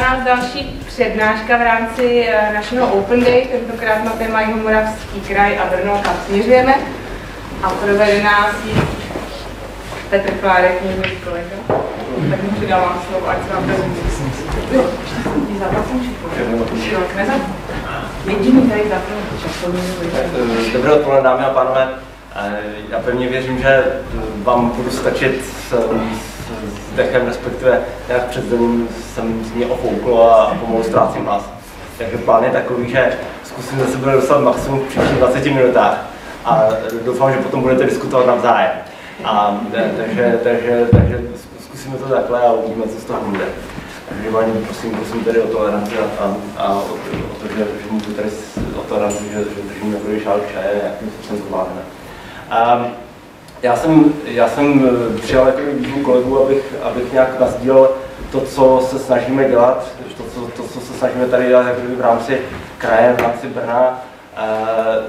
Nás další přednáška v rámci eh, našeho Open Day, tentokrát na téma Jihomoravský kraj a Brno, kam směřujeme. A provede nás ji Petr Klárek, můj kolega. Tak mu předávám slovo, ať se vám zapnu časový. Dobré odpoledne, dámy a pánové. Eh, Já pevně věřím, že vám budu stačit s dechem, respektive nějak před zemím jsem mě ofouklo a pomalu ztrácím hlas. Takže plán je takový, že zkusím za sebe dostat maximum v příštích 20 minutách a doufám, že potom budete diskutovat navzájem. A, takže, takže, takže zkusíme to takhle a uvidíme, co z toho bude. Takže vám prosím, prosím tady o toleranci a, a, a o, o, to, že, že můžu tady o toleranci, že, že držím takový šál čaje, jakým způsobem to zvládne. Um, já jsem, já jsem eh, přijal jako výzvu kolegu, abych, abych nějak nazdílel to, co se snažíme dělat, to, co, to, co se snažíme tady dělat jakoby v rámci kraje, v rámci Brna. Eh,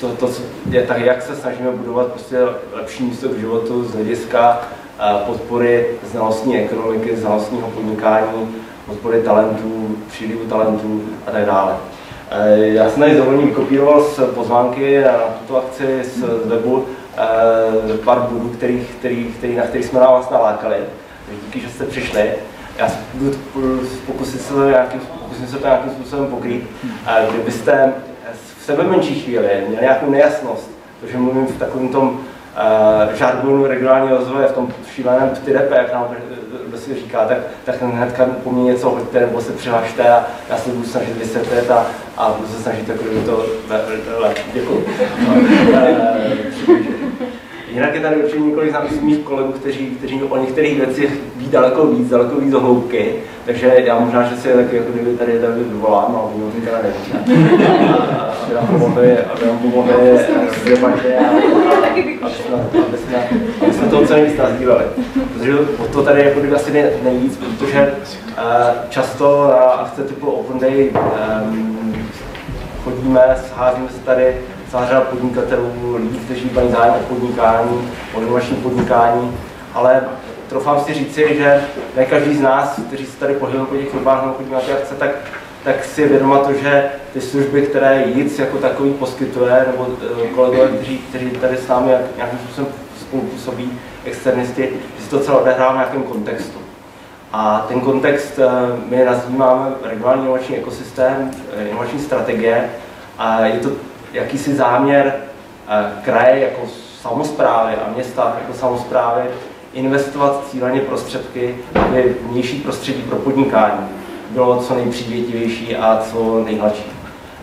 to, to, je tak, jak se snažíme budovat prostě lepší místo k životu z hlediska eh, podpory znalostní ekonomiky, znalostního podnikání, podpory talentů, přílivu talentů a tak dále. Eh, Já jsem tady s dovolením kopíroval z pozvánky na tuto akci z z webu eh, pár bodů, který, který, který, na kterých jsme na vás nalákali. Díky, že jste přišli. Já budu pokusit se to nějakým, pokusím se to nějakým způsobem pokrýt. Eh, Kdybyste v sebe menší chvíli měli nějakou nejasnost, protože mluvím v takovém tom žargonu regionálního rozvoje, v tom šíleném ptyrepe, jak nám si říká, tak, tak hnedka po mně něco hoďte nebo se přihlašte a já se budu snažit vysvětlit a, a budu se snažit jako to lépe. Děkuji. Jinak je tady určitě několik z mých kolegů, kteří, kteří o některých věcech ví daleko víc, daleko víc hloubky, takže já možná, že si je taky jako kdyby tady tady vyvolám, ale oni o tom teda neví. Aby nám pomohli, aby nám pomohli debatě a aby jsme, aby jsme, aby jsme to co nejvíc nazdíleli. Protože o to tady jako kdyby asi ne- nejvíc, protože uh, často na akce typu Open Day um, chodíme, scházíme se tady celá řada podnikatelů, lidí, kteří mají zájem o podnikání, o inovační podnikání, ale troufám si říci, že ne každý z nás, kteří se tady pohybují po těch dobách nebo ty akce, tak, tak si je vědoma to, že ty služby, které JIC jako takový poskytuje, nebo eh, kolegové, kteří, kteří tady s námi jak- nějakým způsobem spolupůsobí, externisty, že se to celé odehrává v nějakém kontextu. A ten kontext eh, my nazýváme regionální inovační ekosystém, eh, inovační strategie a je to jakýsi záměr eh, kraje jako samozprávy a města jako samozprávy investovat cíleně prostředky, aby vnější prostředí pro podnikání bylo co nejpřívětivější a co nejhladší.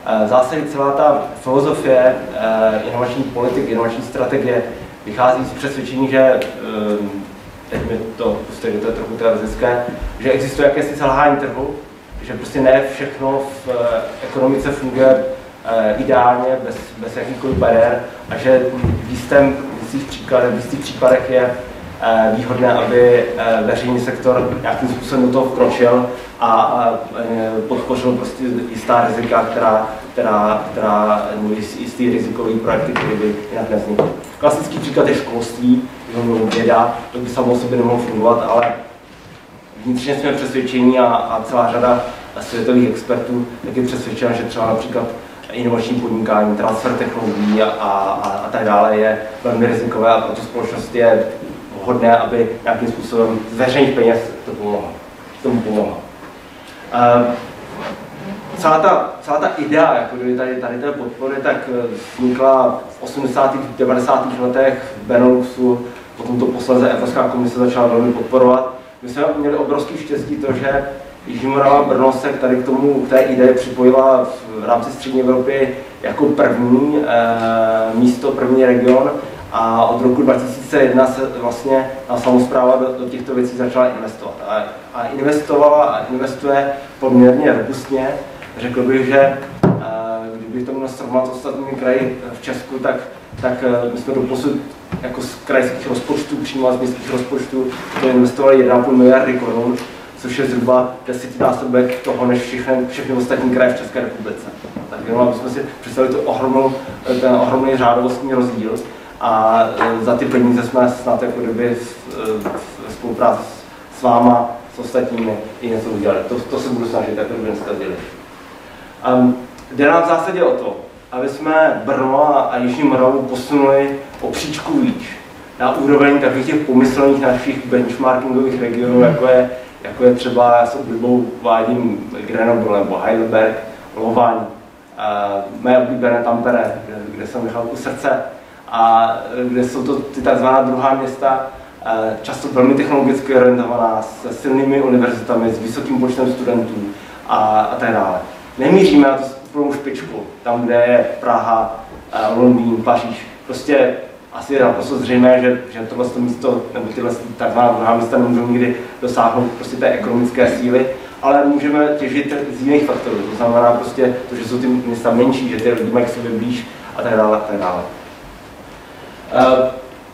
Eh, V zásadě celá ta filozofie eh, inovační politiky, inovační strategie vychází z přesvědčení, že teď mi to pustíte, že to je trochu teoretické, že existuje jakési selhání trhu, že prostě ne všechno v ekonomice funguje ideálně, bez, bez jakýchkoliv bariér a že v jistých příkladech, v jistých případech je eh, výhodné, aby eh, veřejný sektor nějakým způsobem do toho vkročil a, eh, podpořil prostě jistá rizika, která, která, která jistý rizikový projekty, které by jinak nevznikly. Klasický příklad je školství, věda, to by samo sobě nemohlo fungovat, ale vnitřně jsme přesvědčení a, a celá řada světových expertů tak je přesvědčena, že třeba například inovační podnikání, transfer technologií a, a, a tak dále je velmi rizikové a pro tu společnost je vhodné, aby nějakým způsobem z veřejných peněz to pomohlo, tomu pomohlo. Ehm, celá ta, celá ta idea jako tady, tady té podpory tak eh, vznikla v 80. 90. letech v Beneluxu, potom to posledně Evropská komise začala velmi podporovat. My jsme měli obrovský štěstí to, že Jižní Morava Brno se tady k tomu, k té ideji připojila v, v rámci střední Evropy jako první e, místo, první region a od roku 2001 se vlastně ta samozpráva do, do těchto věcí začala investovat. A, a investovala a investuje poměrně robustně. Řekl bych, že e, kdybych to měl srovnat s ostatními kraji v Česku, tak, tak e, my jsme doposud jako z krajských rozpočtů, přímo z městských rozpočtů, to investovali 1,5 miliardy korun, což je zhruba desetinásobek toho, než všechny, všechny ostatní kraje v České republice. Tak jenom abychom si představili tu ohromnou, ten ohromný řádovostní rozdíl. a za ty peníze jsme snad jako kdyby v spolupráci s váma, s ostatními i něco udělali. To, to se budu snažit, jako kdyby dneska dělit. Um, jde nám v zásadě o to, aby jsme Brno a Jižní Moravu posunuli o příčku výš na úroveň takových těch pomyslných našich benchmarkingových regionů, jako je, jako je třeba, já s oblibou vádím Grenoble nebo Heidelberg, Lovaň, uh, mé oblíbené Tampere, kde, kde jsem nechal u srdce, a kde jsou to ty tzv. druhá města, často velmi technologicky orientovaná, s silnými univerzitami, s vysokým počtem studentů a, a tak dále. Nemíříme na tu plnou špičku, tam, kde je Praha, Londýn, Paříž. Prostě asi je naprosto zřejmé, že, že tohle místo, nebo tyhle takzvaná druhá místa nemůžou nikdy dosáhnout prostě té ekonomické síly, ale můžeme těžit z jiných faktorů. To znamená prostě to, že jsou ty města menší, že ty lidi mají k sobě blíž a tak dále. A tak dále. Uh,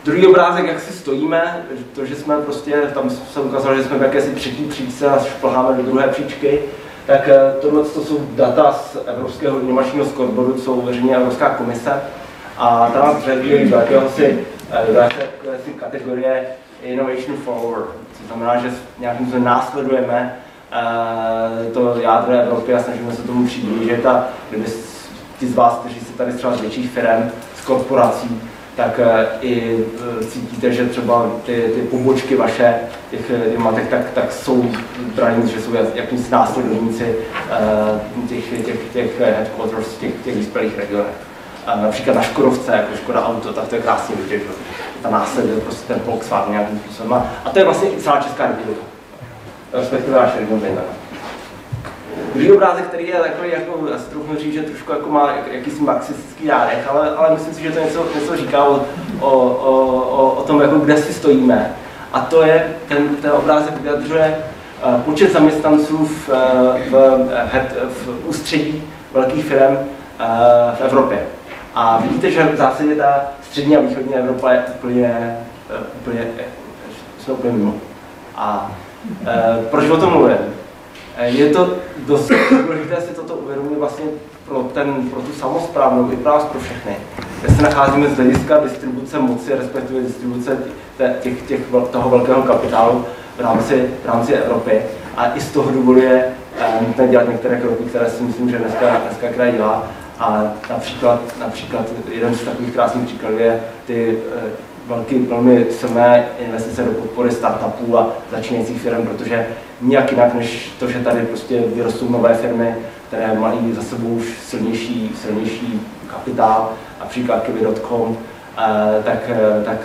druhý obrázek, jak si stojíme, to, že jsme prostě, tam se ukázalo, že jsme v jakési třetí příčce a šplháme do druhé příčky, tak uh, tohle to jsou data z Evropského informačního scoreboardu, jsou veřejně Evropská komise a tam nás řadí do jakéhosi, eh, do kategorie Innovation Forward, což znamená, že nějakým způsobem následujeme to jádro Evropy a snažíme se tomu přiblížit a kdyby ti z vás, kteří se tady třeba z větších firm, z korporací, tak eh, i eh, cítíte, že třeba ty, ty pobočky vaše těch, eh, těch matek, tak, tak jsou braní, že jsou jakýsi následovníci těch, těch, těch headquarters, těch, těch vyspělých regionech. Například na Škodovce, jako Škoda Auto, tak to je krásně vidět, že ta následuje prostě ten Volkswagen nějakým způsobem. A to je vlastně i celá Česká republika, respektive naše region Druhý obrázek, který je takový, jako, asi trochu říct, že trošku jako má jakýsi marxistický járech, ale, ale myslím si, že to něco, něco říká o, o, o, o tom, jako, kde si stojíme. A to je, ten, ten obrázek vyjadřuje uh, počet zaměstnanců v, eh, v, v, v ústředí velkých firm v Evropě. A vidíte, že v zásadě ta střední a východní Evropa je úplně, úplně, jsme úplně mimo. A uh, proč o tom mluvím? Eh, je to dost důležité si toto uvědomit vlastně pro, ten, pro tu samozprávnou i pro pro všechny, kde se nacházíme z hlediska distribuce moci, respektive distribuce těch, těch, toho velkého kapitálu v rámci, v rámci Evropy. A i z toho důvodu je eh, nutné dělat některé kroky, které si myslím, že dneska, dneska kraj dělá. A například, například jeden z takových krásných příkladů je ty eh, velký, velmi silné investice do podpory startupů a začínajících firm, protože nijak jinak, než to, že tady prostě vyrostou nové firmy, které mají za sebou už silnější, silnější kapitál, například Kivy.com, eh, tak, eh, tak,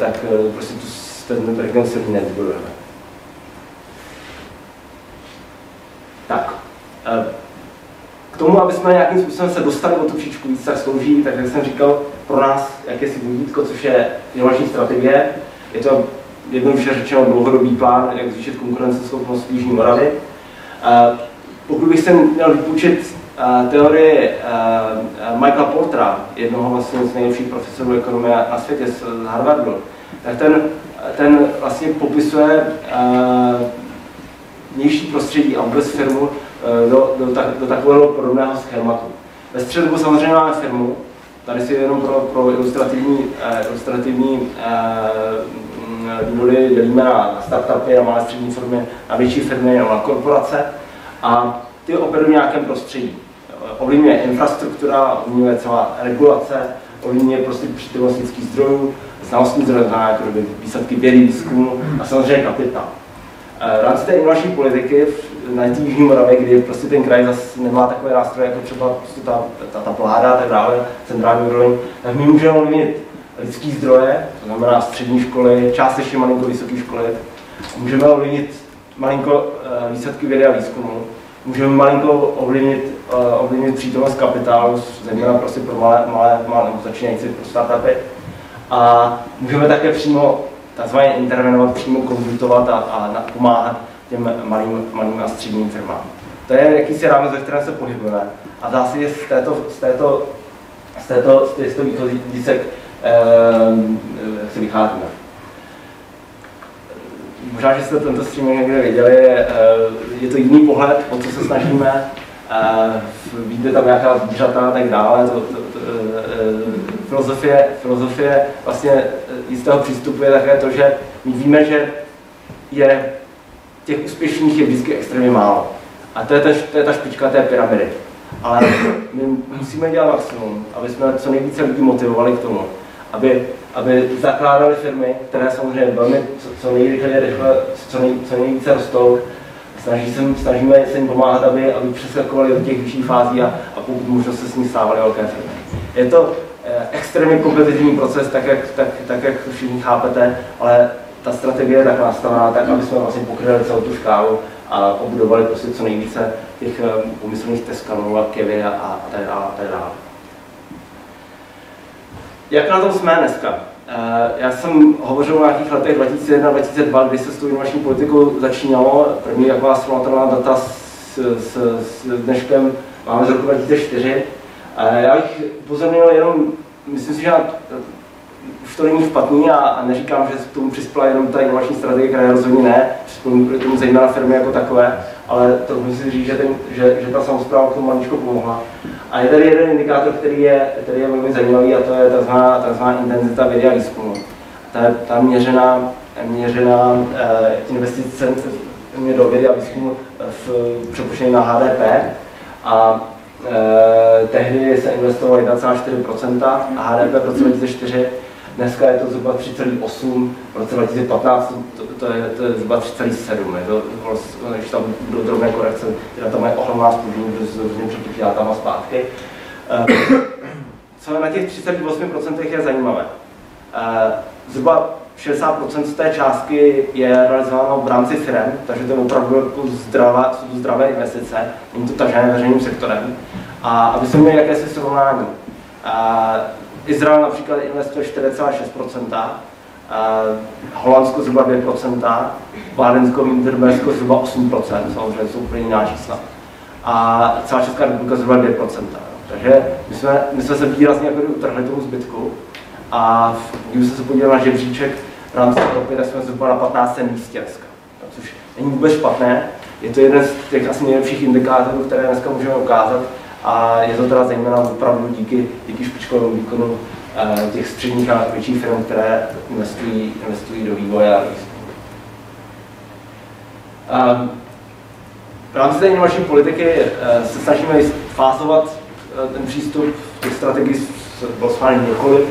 tak prostě tu, ten region silný nevybudujeme. Tak, tomu, aby jsme nějakým způsobem se dostali o tu příčku víc, tak slouží, tak jak jsem říkal, pro nás jakési vodítko, což je inovační strategie. Je to jednoduše řečeno dlouhodobý plán, jak zvýšit konkurenceschopnost Jižní Moravy. Pokud bych se měl vypůjčit teorii Michaela Portera, jednoho vlastně z nejlepších profesorů ekonomie na světě z Harvardu, tak ten, ten vlastně popisuje vnější prostředí a vůbec firmu do, do, tak, do takového podobného schématu. Ve středu samozřejmě máme firmu, tady si jenom pro, pro ilustrativní, ilustrativní důvody dělíme na startupy, na malé střední firmy, na větší firmy, na korporace a ty operují v nějakém prostředí. Ovlivňuje infrastruktura, ovlivňuje celá regulace, ovlivňuje prostě přítomnost lidských zdrojů, znalostní zdroje, jako výsledky vědy, výzkumu a samozřejmě kapitál. V rámci té inovační politiky na Jižní Moravě, kdy prostě ten kraj zase nemá takové nástroje, jako třeba prostě ta, ta, ta vláda, tak dále, centrální úroveň, tak my můžeme ovlivnit lidský zdroje, to znamená střední školy, částečně malinko vysoké školy. Můžeme ovlivnit malinko eh, výsledky vědy a výzkumu. Můžeme malinko ovlivnit, eh, ovlivnit přítomnost kapitálu, zejména prostě pro malé, malé, malé začínající pro startupy. A můžeme také přímo takzvaně intervenovat, přímo konzultovat a, a pomáhat těm malým, malým a středním firmám. To je jakýsi rámec, ve kterém se pohybujeme. A v zásadě z této, z této, z této, z této východisek Ehm, jak se vycházíme. Možná, že jste tento stream někde viděli, eh, je to jiný pohled, o co se snažíme, eh, vidíte tam nějaká zvířata a tak dále, to, to, to, eh, filozofie, filozofie vlastně jistého přístupu je také to, že my víme, že je těch úspěšných je vždycky extrémně málo. A to je ta, to je ta špička té pyramidy. Ale my musíme dělat maximum, aby jsme co nejvíce lidí motivovali k tomu, aby, aby zakládali firmy, které samozřejmě velmi co, co nejrychleji, rychle, co, nej, co nejvíce rostou. Snaží se, snažíme se jim pomáhat, aby, aby přeskakovali do těch vyšších fází a, a pokud možno se s ní stávaly velké firmy. Je to eh, extrémně kompetitivní proces, tak jak, tak, tak jak všichni chápete, ale ta strategie je tak nastavená, tak aby jsme vlastně pokryli celou tu škálu a obudovali prostě co nejvíce těch umyslných eh, teskanů a kevy a, a tak dále. A tak dále. Jak na tom jsme dneska? Eh, já jsem hovořil o nějakých letech 2001-2002, kdy se s tou inovační politikou začínalo. První taková srovnatelná data s, s, s dneškem máme z roku 2004. Eh, já bych upozornil jenom, myslím si, že už to není špatný a, a neříkám, že k tomu přispěla jenom ta inovační strategie, která je rozhodně ne, přispěla k tomu zejména firmy jako takové, ale to musím říct, že, ten, že, že ta samozpráva k tomu maličko pomohla. A je tady jeden indikátor, který je, který je velmi zajímavý a to je tzv. tzv. intenzita vědy a výzkumu. Ta, ta měřená, měřená eh, investice do vědy a výzkumu v přepočtení na HDP a eh, tehdy se investovalo 1,4% a HDP v roce 2004 Dneska je to zhruba 3,8, v roce 2015 to, to, je, to je zhruba 3,7. Je to, když tam budou drobné korekce, teda tam je ohromná spoždění, protože se různě přepočítá tam a zpátky. Eh, co na těch 38% je zajímavé? Eh, zhruba 60% z té částky je realizováno v rámci firm, takže to je opravdu jako zdravá, jsou to zdravé investice, není to tažené veřejným sektorem. A aby jsme měli jakési srovnání, eh, Izrael například investuje 4,6%, Holandsko zhruba 2%, Bádensko, Winterbersko zhruba 8%, samozřejmě jsou úplně jiná čísla. A celá Česká republika zhruba 2%. Takže my jsme, my jsme se výrazně jako utrhli tomu zbytku a když se podíval na žebříček v rámci Evropy, tak jsme zhruba na 15. místě dneska, což není vůbec špatné. Je to jeden z těch asi nejlepších indikátorů, které dneska můžeme ukázat, a je to teda zejména opravdu díky, díky špičkovému výkonu eh, těch středních a větších firm, které investují, investují do vývoje a výzkumu. Um, v rámci té inovační politiky uh, se snažíme fázovat uh, ten přístup těch strategií bylo schválen několik.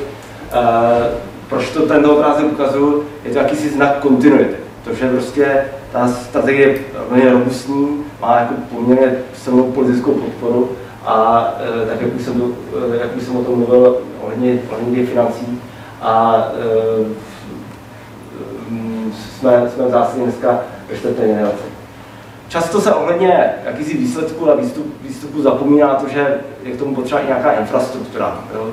Proč to tento obrázek ukazuju, je to jakýsi znak kontinuity. To, že prostě ta strategie je robustní, má jako poměrně silnou politickou podporu a e, tak, jak už jsem, e, jak už jsem o tom mluvil, ohledně, ohledně financí, a e, jsme, jsme v zásadě dneska ve čtvrté generaci. Často se ohledně jakýsi výsledku a výstup, výstupu zapomíná to, že je k tomu potřeba i nějaká infrastruktura. Jo?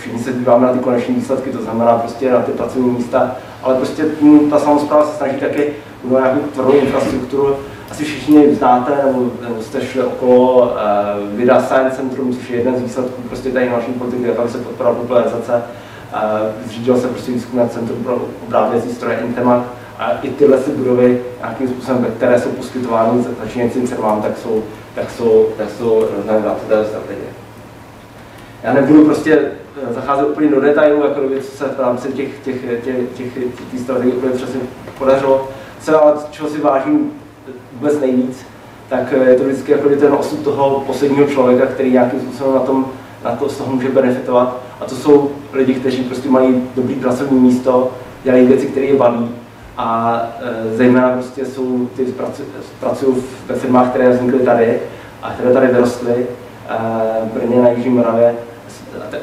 Všichni se díváme na ty koneční výsledky, to znamená prostě na ty pracovní místa, ale prostě ta samozpráva se snaží taky udělat nějakou tvrdou infrastrukturu, asi všichni znáte, nebo, nebo jste šli okolo uh, Vida Science Centrum, což je jeden z výsledků prostě té inovační politiky, tam se podpora popularizace. Uh, zřídil se prostě výzkumné centrum pro obrávěcí stroje Intemat a i tyhle si budovy nějakým způsobem, které jsou poskytovány začínajícím firmám, tak jsou, tak jsou, tak jsou rozdané na té strategie. Já nebudu prostě eh, zacházet úplně do detailů, jako do co se v rámci těch, těch, těch, těch, těch, těch strategií úplně přesně podařilo. Co ale čeho si vážím vůbec nejvíc, tak eh, je to vždycky jako ten osud toho posledního člověka, který nějakým způsobem na, tom, na to z toho může benefitovat. A to jsou lidi, kteří prostě mají dobrý pracovní místo, dělají věci, které je baví. A e, zejména prostě jsou ty pracují ve firmách, které vznikly tady a které tady vyrostly, e, Brně na Jižní Moravě,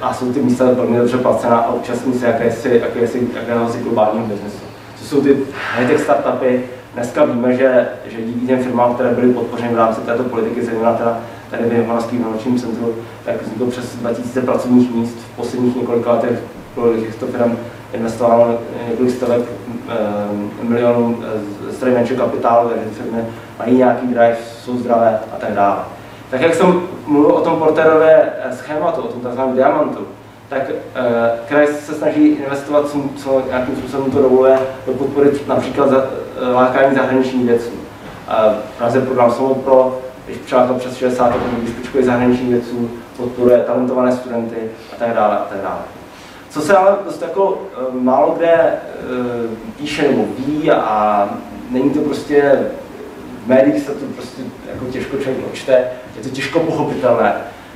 a jsou ty místa velmi dobře placená a účastní se jakési, jakési, jakéhosi globálního biznesu. To jsou ty high-tech startupy, Dneska víme, že, že díky těm firmám, které byly podpořeny v rámci této politiky, zejména teda tady v Jehonském inovačním centru, tak vzniklo přes 2000 pracovních míst. V posledních několika letech bylo těchto firm investováno několik stovek e, milionů eh, z venture kapitálu, takže firmy mají nějaký drive, jsou zdravé a tak dále. Tak jak jsem mluvil o tom porterové eh, schématu, o tom tzv. diamantu, tak eh, kraj se snaží investovat, co, co nějakým způsobem to dovoluje, do podpory například za, eh, lákání zahraničních vědců. V Praze program Slovo Pro, když přátel přes 60 když špičkových zahraničních vědců, podporuje talentované studenty a tak dále a tak dále. Co se ale dost jako málo kde píše nebo ví a není to prostě, v médiích se to prostě jako těžko člověk dočte, je to těžko pochopitelné,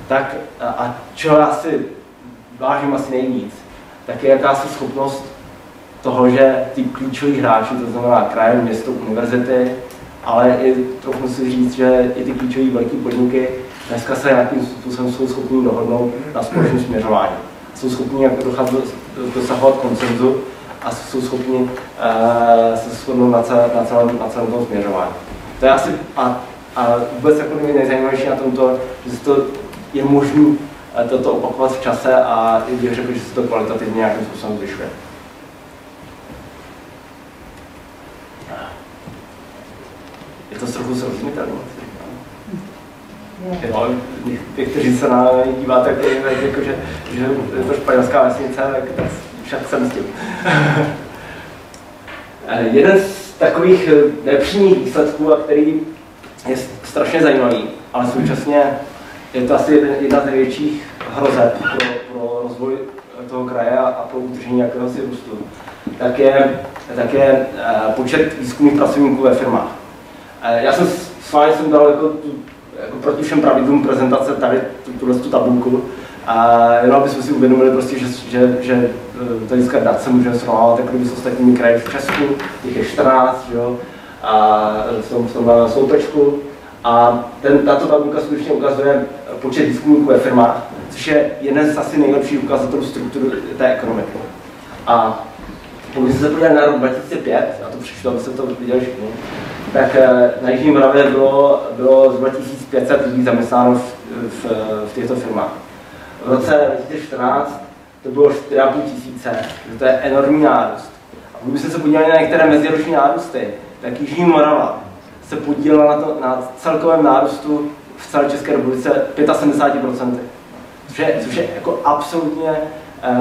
tak a čeho já si vážím asi nejvíc, tak je jakási schopnost toho, že ty klíčoví hráči, to znamená kraje, město, univerzity, ale i trochu si říct, že i ty klíčové velké podniky dneska se nějakým způsobem jsou schopni dohodnout na společném směřování. Jsou schopni jak dosahovat koncenzu a jsou schopni uh, se shodnout na, celé, na, celém, na celém tom směřování. To je asi a, a vůbec jako nejzajímavější na tomto, že to je možné toto opakovat v čase a i bych řekl, že se to kvalitativně nějakým způsobem zvyšuje. Je to trochu srozumitelné. Jo, ty, kteří se na mě díváte, tak jako, že, že je to španělská vesnice, tak však jsem s tím. Eh, jeden z takových eh, nepřímých výsledků, a který je strašně zajímavý, ale současně je to asi jedna z největších hrozeb pro, pro rozvoj toho kraje a, pro udržení jakéhosi růstu, tak je, tak je uh, počet výzkumných pracovníků ve firmách. Uh, já jsem s vámi jsem dal jako, jako proti všem pravidlům prezentace tady tuhle tu tabulku, a jenom abychom si uvědomili, prostě, že, že, že z hlediska dat se můžeme srovnávat jako s ostatními kraji v Česku, těch je 14, že jo, a jsou v tom soupečku. A ten, tato tabulka skutečně ukazuje počet výzkumníků ve firmách, což je jeden z asi nejlepších ukazatelů struktury té ekonomiky. A když se podívali na rok 2005, a to přišlo, aby se to viděli všichni, tak eh, na Jižní Moravě bylo, bylo zhruba 1500 lidí zaměstnáno v, v, v těchto firmách. V roce 2014 to bylo 4,5 tisíce, to je enormní nárůst. A kdyby se podívali na některé meziroční nárůsty, tak Jižní Morava se podílela na, to, na celkovém nárůstu v celé České republice 75%. Což je, což je jako absolutně eh,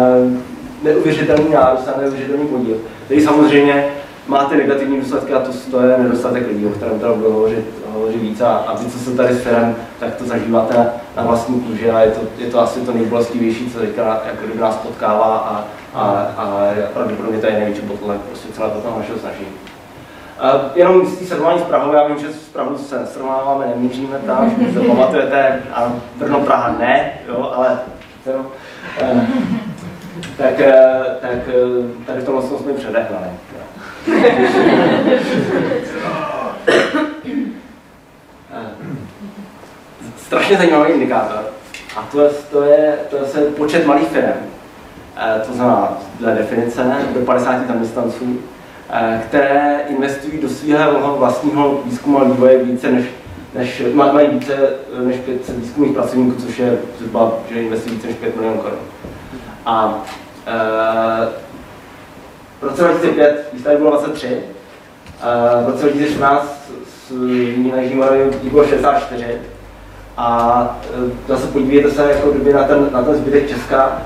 neuvěřitelný nárůst a neuvěřitelný podíl. Který samozřejmě má ty negativní důsledky a to, to je nedostatek lidí, o kterém tady budu hovořit, hovořit víc a, a vy, co se tady s firem, tak to zažíváte na, vlastní kůži a je to, je to asi to nejbolestivější, co teďka jako nás potkává a, a, a pravděpodobně to je největší bottleneck prostě celé to našeho snažení. Uh, jenom z té srovnání s Prahou, já vím, že s Prahou se srovnáváme, nemíříme tam, že to pamatujete, a Brno Praha ne, jo, ale no, uh, tak, uh, tak uh, tady v tomhle jsme předehnali. Strašně zajímavý indikátor. A to je, to je, to je počet malých firm. To znamená, dle definice, do 50 zaměstnanců, které investují do svého vlastního výzkumu a vývoje více než, než mají více než 500 výzkumných pracovníků, což je zhruba, že investují více než 5 milionů korun. A e, v roce 2005, když tady bylo 23, v roce 2016 na Jižní Moravě bylo 64. A e, zase podívejte se jako kdyby na ten, na ten zbytek Česka,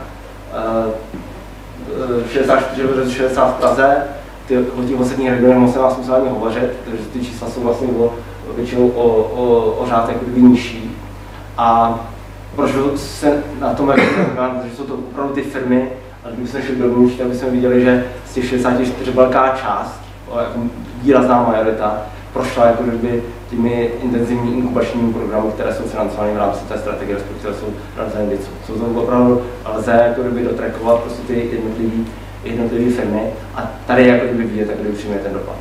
64 versus 60 v Praze, ty, o těch ostatních regionech musím vás musel ani hovořit, protože ty čísla jsou vlastně o, většinou o, o, o řád jako kdyby nižší. A proč se na tom jako protože jsou to opravdu ty firmy, a kdyby jsme šli dovnitř, tak bychom viděli, že z těch 64 velká část, jako výrazná majorita, prošla jako kdyby těmi intenzivní inkubačními programy, které jsou financovány v rámci té strategie, respektive jsou realizovány věců. Jsou to opravdu lze jako kdyby dotrekovat prostě ty jednotlivé jednotlivé firmy a tady jako kdyby vidět, jak přijme ten dopad.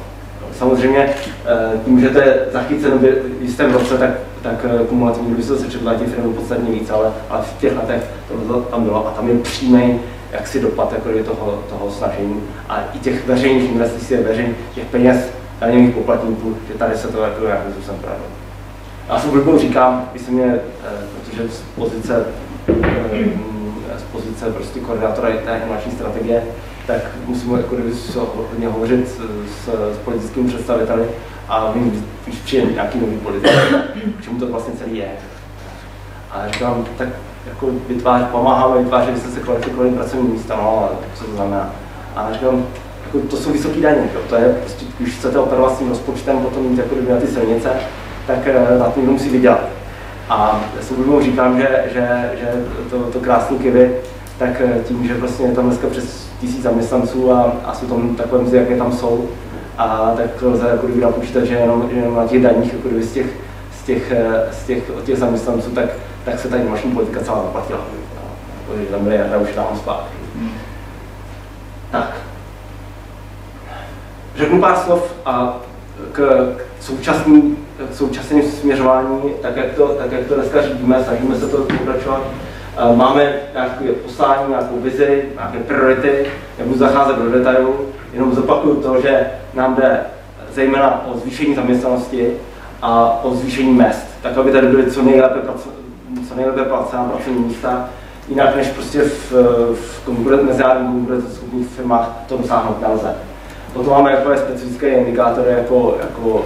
Samozřejmě eh, tím, že to je zachyceno v jistém roce, tak, tak eh, kumulativně by se přečetla těch firmy podstatně víc, ale, ale v těch letech to tam bylo a tam je přímý jaksi dopad jako toho, toho snažení a i těch veřejných investic, veřejných těch peněz daňových poplatníků, že tady se to jako nějakým způsobem pravilo. Já se blbou říkám, myslím, mě, eh, protože z pozice, z pozice prostě koordinátora té strategie, tak musím jako kdyby hodně hovořit s, s, s politickými představiteli a vím, když přijde nějaký nový politik, k čemu to vlastně celý je. A říkám, tak jako vytvář, pomáháme vytvářet se kvalifikovaný pracovní místa, no, co to znamená. A říkám, jako to jsou vysoké daně, že? to je prostě, když chcete operovat s tím rozpočtem, potom mít jako na ty silnice, tak eh, na to musí vydělat. A já si říkám, že, že, že to, to krásný kivy tak tím, že vlastně je tam dneska přes tisíc zaměstnanců a, a jsou tam takové mzdy, jaké tam jsou, a tak lze jako kdyby napočítat, že jenom, jenom na těch daních jako kdyby z těch, z těch, z těch, od těch zaměstnanců, tak, tak se ta informační politika celá zaplatila. Jako, ta miliarda už tam zpátky. Tak. Řeknu pár slov a k, k současný, k současným směřování, tak jak, to, tak jak to dneska řídíme, snažíme se to pokračovat. Máme nějaké poslání, nějakou vizi, nějaké priority, nebudu zacházet do detailu, jenom zopakuju to, že nám jde zejména o zvýšení zaměstnanosti a o zvýšení mest, tak aby tady byly co nejlépe, co nejlépe placená pracovní místa, jinak než prostě v, v konkuren, mezinárodních konkurenceschopných firmách to dosáhnout nelze. Potom máme takové specifické indikátory jako, jako uh,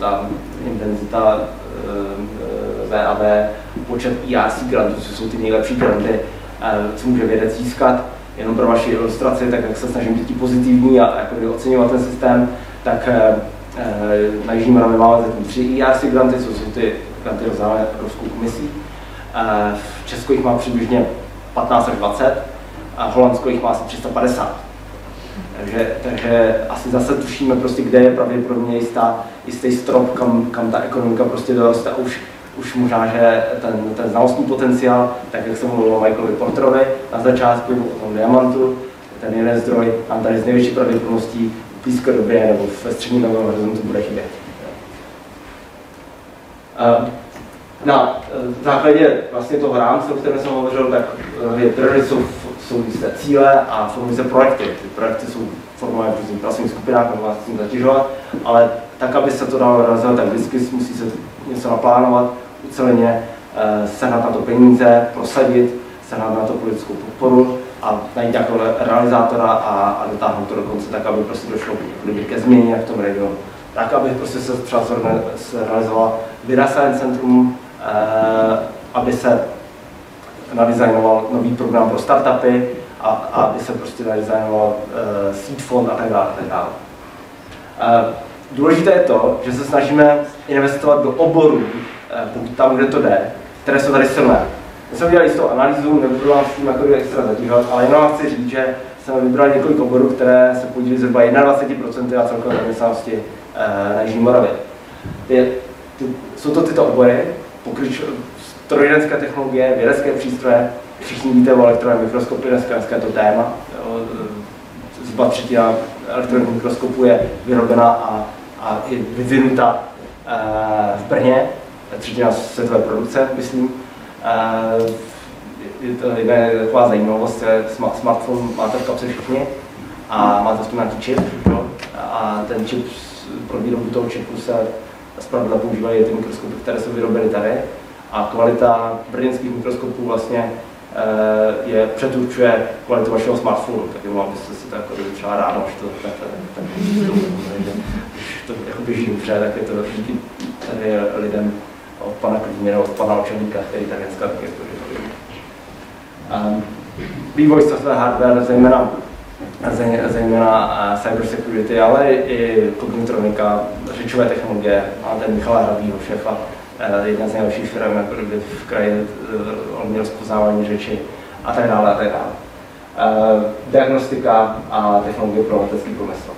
ta intenzita uh, VAV, počet ERC grantů, co jsou ty nejlepší granty, uh, co může vědec získat. Jenom pro vaši ilustraci, tak jak se snažím být pozitivní a jako oceňovat ten systém, tak uh, na Jižní Moravě máme zatím tři ERC granty, co jsou ty granty rozdávané Evropskou komisí. V Česku jich má přibližně 15 až 20, a Holandsko jich má asi 350. Takže, takže asi zase tušíme, prostě, kde je pravděpodobně jistá, jistý strop, kam, kam ta ekonomika prostě doroste a už, už možná, že ten, ten znalostní potenciál, tak jak jsem mluvil o Michaelovi Porterovi na začátku, o tom diamantu, ten jeden zdroj nám tady z největší pravděpodobností v blízké době nebo ve středním dobovém horizontu bude chybět. Na základě vlastně toho rámce, o kterém jsem hovořil, tak je priority jsou jsou jisté cíle a formují se projekty. Ty projekty jsou formované v různých pracovních skupinách, nebo vás zatěžovat, ale tak, aby se to dalo realizovat, tak vždycky musí se něco naplánovat, uceleně, eh, sehnat na to peníze, prosadit, sehnat na to politickou podporu a najít nějakého realizátora a, a dotáhnout to do konce tak, aby prostě došlo ke změně v tom regionu. Tak, aby prostě se třeba se Vida Science Centrum, eh, aby se nadizajnoval nový program pro startupy a, a aby se prostě nadizajnoval uh, seed fond a tak dále. tak dále. Uh, důležité je to, že se snažíme investovat do oborů, uh, tam, kde to jde, které jsou tady silné. My jsme udělali jistou analýzu, nebudu vám s tím jako extra zatížovat, ale jenom vám chci říct, že jsme vybrali několik oborů, které se podílí zhruba 21% na celkové zaměstnanosti na Jižní Moravě. Ty, ty, jsou to tyto obory, pokryč, strojírenské technologie, vědecké přístroje, všichni víte o elektronové mikroskopy, dneska, dneska je to téma. Zhruba třetina elektronových mikroskopů je vyrobena a, a je vyvinuta e, v Brně, třetina světové produkce, myslím. E, je to je taková zajímavost, že smartphone máte v kapse všichni a máte v tom nějaký čip, jo? a ten čip pro výrobu toho čipu se zpravidla používají ty mikroskopy, které jsou vyrobeny tady a kvalita brněnských mikroskopů vlastně eh, je předurčuje kvalitu vašeho smartphonu, tak jenom abyste si to jako třeba ráno, až to, tak, tak, tak, to jako běží dobře, tak je to díky tady lidem od pana Klíměra, od pana Očelníka, který tady dneska taky jako, to vidí. Um, vývoj software hardware, zejména zejména uh, cyber security, ale i kognitronika, řečové technologie. Máte Michala Hrabýho, šéfa Eh, jedna z nejlepších firm jako v kraji, eh, on měl rozpoznávání řeči a tak dále a tak dále. Eh, diagnostika a technologie pro letecký průmysl.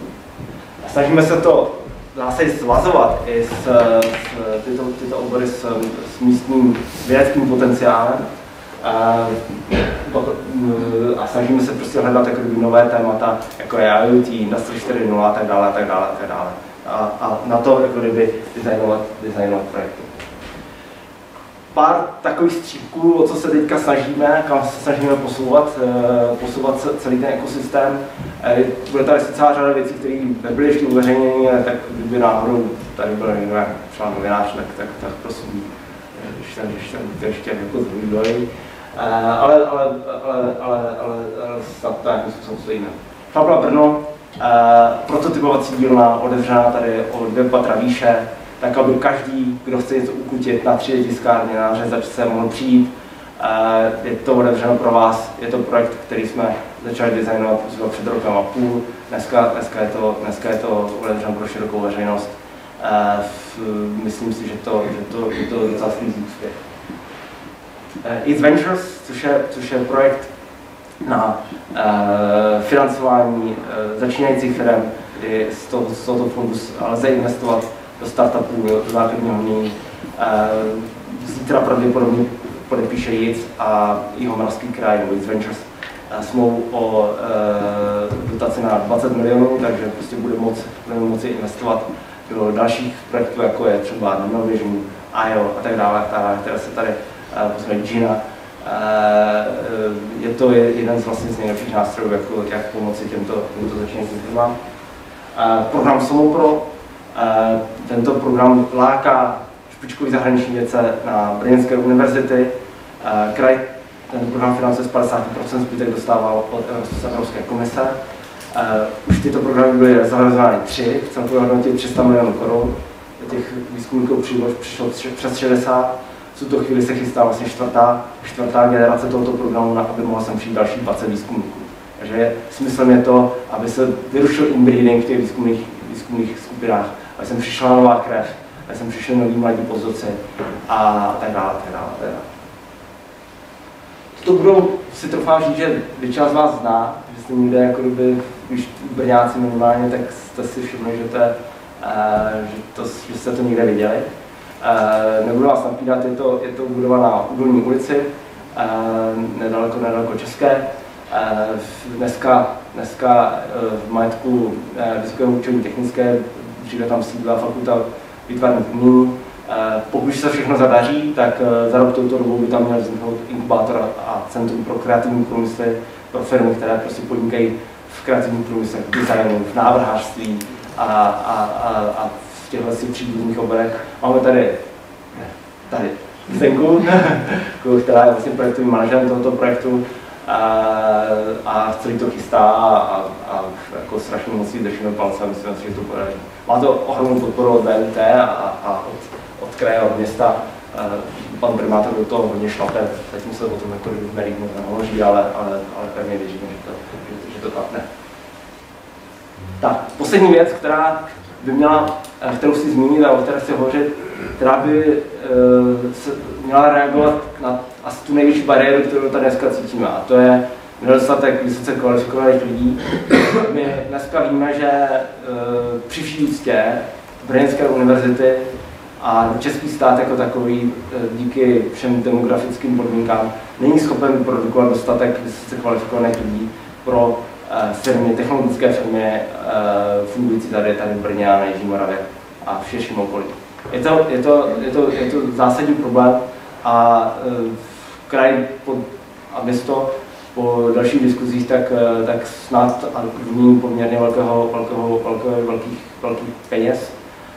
Snažíme se to zase svazovat i s, s tyto, tyto obory s, s místním vědeckým potenciálem a, a snažíme se prostě hledat jako nové témata, jako je IoT, Industry 4.0 a tak dále a tak dále a tak dále. A, a na to jako kdyby designovat, designovat projekty pár takových střípků, o co se teďka snažíme, kam se snažíme posouvat, eh, posouvat celý ten ekosystém. Eh, bude tady se celá řada věcí, které nebyly ještě uveřejněny, tak kdyby náhodou tady byl někdo třeba novinář, tak, tak, tak prosím, eh, když ten, když ten ještě jako zvídoj. Ale, ale, ale, ale, ale, ale, snad to nějakým způsobem stojíme. Fabla Brno, prototypovací dílna otevřená tady o dvě patra výše, tak aby každý, kdo chce něco ukutit na 3D tiskárně, na řezačce, mohl přijít. Je to otevřeno pro vás, je to projekt, který jsme začali designovat zhruba před rokem a půl. Dneska, dneska, je, to, dneska je to otevřeno pro širokou veřejnost. Myslím si, že to, že to, je to docela slízí úspěch. It's Ventures, což je, což je projekt na uh, financování uh, začínajících firm, kdy z, toho, z tohoto fondu lze investovat do startupů, do základního umění. Zítra pravděpodobně podepíše JIC a Jihomoravský kraj, nebo JIC Ventures, smlouvu o uh, dotaci na 20 milionů, takže prostě bude moc, budeme moci investovat do dalších projektů, jako je třeba Nanovision, IO a tak dále, které se tady uh, pozve Gina. Uh, je to jeden z vlastně z nejlepších nástrojů, jak pomoci těmto, těmto začínajícím firmám. Program Somopro, uh, tento program láká špičkový zahraniční vědce na Brněnské univerzity. Kraj ten program finance z 50% zbytek dostával od Evropské komise. Už tyto programy byly zrealizovány tři, v celkové hodnotě 300 milionů korun. Těch výzkumníků přišlo, přišlo přes 60. V tuto chvíli se chystá vlastně čtvrtá, čtvrtá generace tohoto programu, aby mohla sem přijít další 20 výzkumníků. Takže smyslem je to, aby se vyrušil inbreeding v těch výzkumných, výzkumných skupinách, aby sem přišla nová krev, aby sem přišli noví mladí pozorci a tak dále, tak dále, tak dále to budou si trofám říct, že většina z vás zná, že jste někde, jako kdyby, když Brňáci minimálně, tak jste si všimli, že, to je, uh, že, to, že jste to někde viděli. Uh, nebudu vás napínat, je to, je to budova na Udolní ulici, uh, nedaleko, nedaleko České. Dneska, dneska v majetku Vysokého učení technické, dříve tam sídla fakulta výtvarných umění, Eh, pokud se všechno zadaří, tak eh, za rok touto dobou by tam měl vzniknout inkubátor a centrum pro kreativní průmysly, pro firmy, které prostě podnikají v kreativním průmyslu, v designu, v návrhářství a, a, a, a v těchto si příbuzných oborech. Máme tady, tady Zdenku, která je vlastně projektovým manažerem tohoto projektu a, a celý to chystá a, a, a jako strašně moc držíme palce a myslím si, že to podaří. Má to ohromnou podporu od BNT a, a od od kraje, od města. Eh, pan primátor do toho hodně šlape, zatím se o tom jako moc nehovoří, ale, ale, ale pevně věříme, že to, že, že to klapne. Tak, poslední věc, která by měla, eh, kterou si zmínit a o které chci hovořit, která by se měla reagovat na asi tu největší bariéru, kterou tady dneska cítíme, a to je nedostatek vysoce kvalifikovaných lidí. My dneska víme, že uh, při vší úctě Brněnské univerzity a český stát jako takový eh, díky všem demografickým podmínkám není schopen produkovat dostatek vysoce kvalifikovaných lidí pro eh, firmy, technologické firmy fungující tady, tady v Brně a na Jižní Moravě a v širším okolí. Je to, je to, je to, je to zásadní problém a v kraji a město po dalších diskuzích, tak, tak snad a poměrně velkého, velkého, velkého, velkých, velkých peněz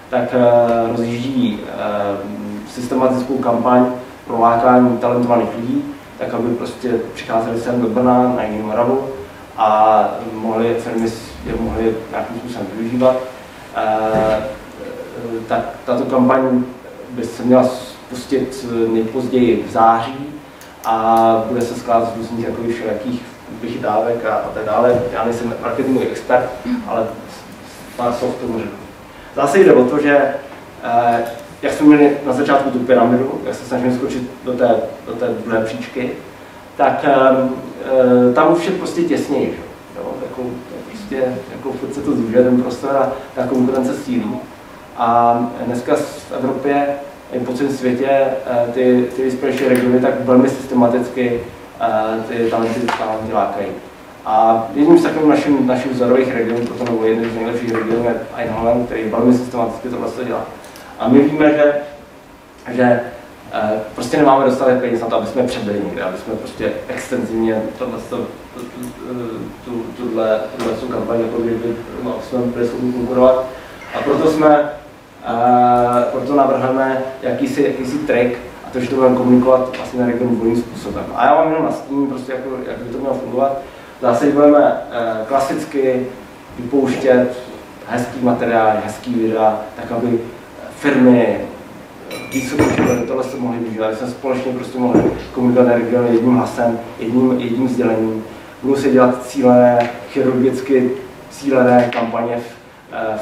tak eh, rozjíždí eh, systematickou kampaň pro lákání talentovaných lidí, tak aby prostě přicházeli sem do Brna, na Jinou Moravu a mohli, firmy je mohly nějakým způsobem využívat. Eh, tak tato kampaň by se měla spustit nejpozději v září a bude se skládat z různých takových všelijakých vychytávek a, a tak dále. Já nejsem marketingový expert, ale pár slov k tomu řeknu. Zase jde o to, že eh, jak jsme měli na začátku tu pyramidu, jak se snažíme skočit do té, do té druhé příčky, tak eh, tam už je prostě těsněji. Jo? Jako, prostě, jako furt se to zúžuje ten prostor a ta konkurence sílí. A dneska v Evropě i po celém světě eh, ty, ty vyspělejší regiony tak velmi systematicky ty talenty, talenty lákají. A jedním z takových našich, našich vzorových regionů, proto nebo jeden z nejlepších regionů je Eindhoven, který velmi systematicky tohle dělá. A my víme, že, že eh, prostě nemáme dostatek peněz na to, aby jsme přebyli někde, aby jsme prostě extenzivně tohle, to, tu, tu, tuhle, tuhle tu kampaň, jako kdyby no, jsme byli schopni konkurovat. A proto jsme, proto navrhneme jakýsi, jakýsi trik, a to, že to budeme komunikovat vlastně na regionu volným způsobem. A já vám jenom nastíním, prostě jako, jak by to mělo fungovat. Zase budeme eh, klasicky vypouštět hezký materiál, hezký videa, tak aby firmy, výzkumní školy tohle se mohli využívat, aby jsme společně prostě mohli komunikovat na regiony jedním hlasem, jedním, jedním sdělením. Budou se dělat cílené, chirurgicky cílené kampaně v, eh,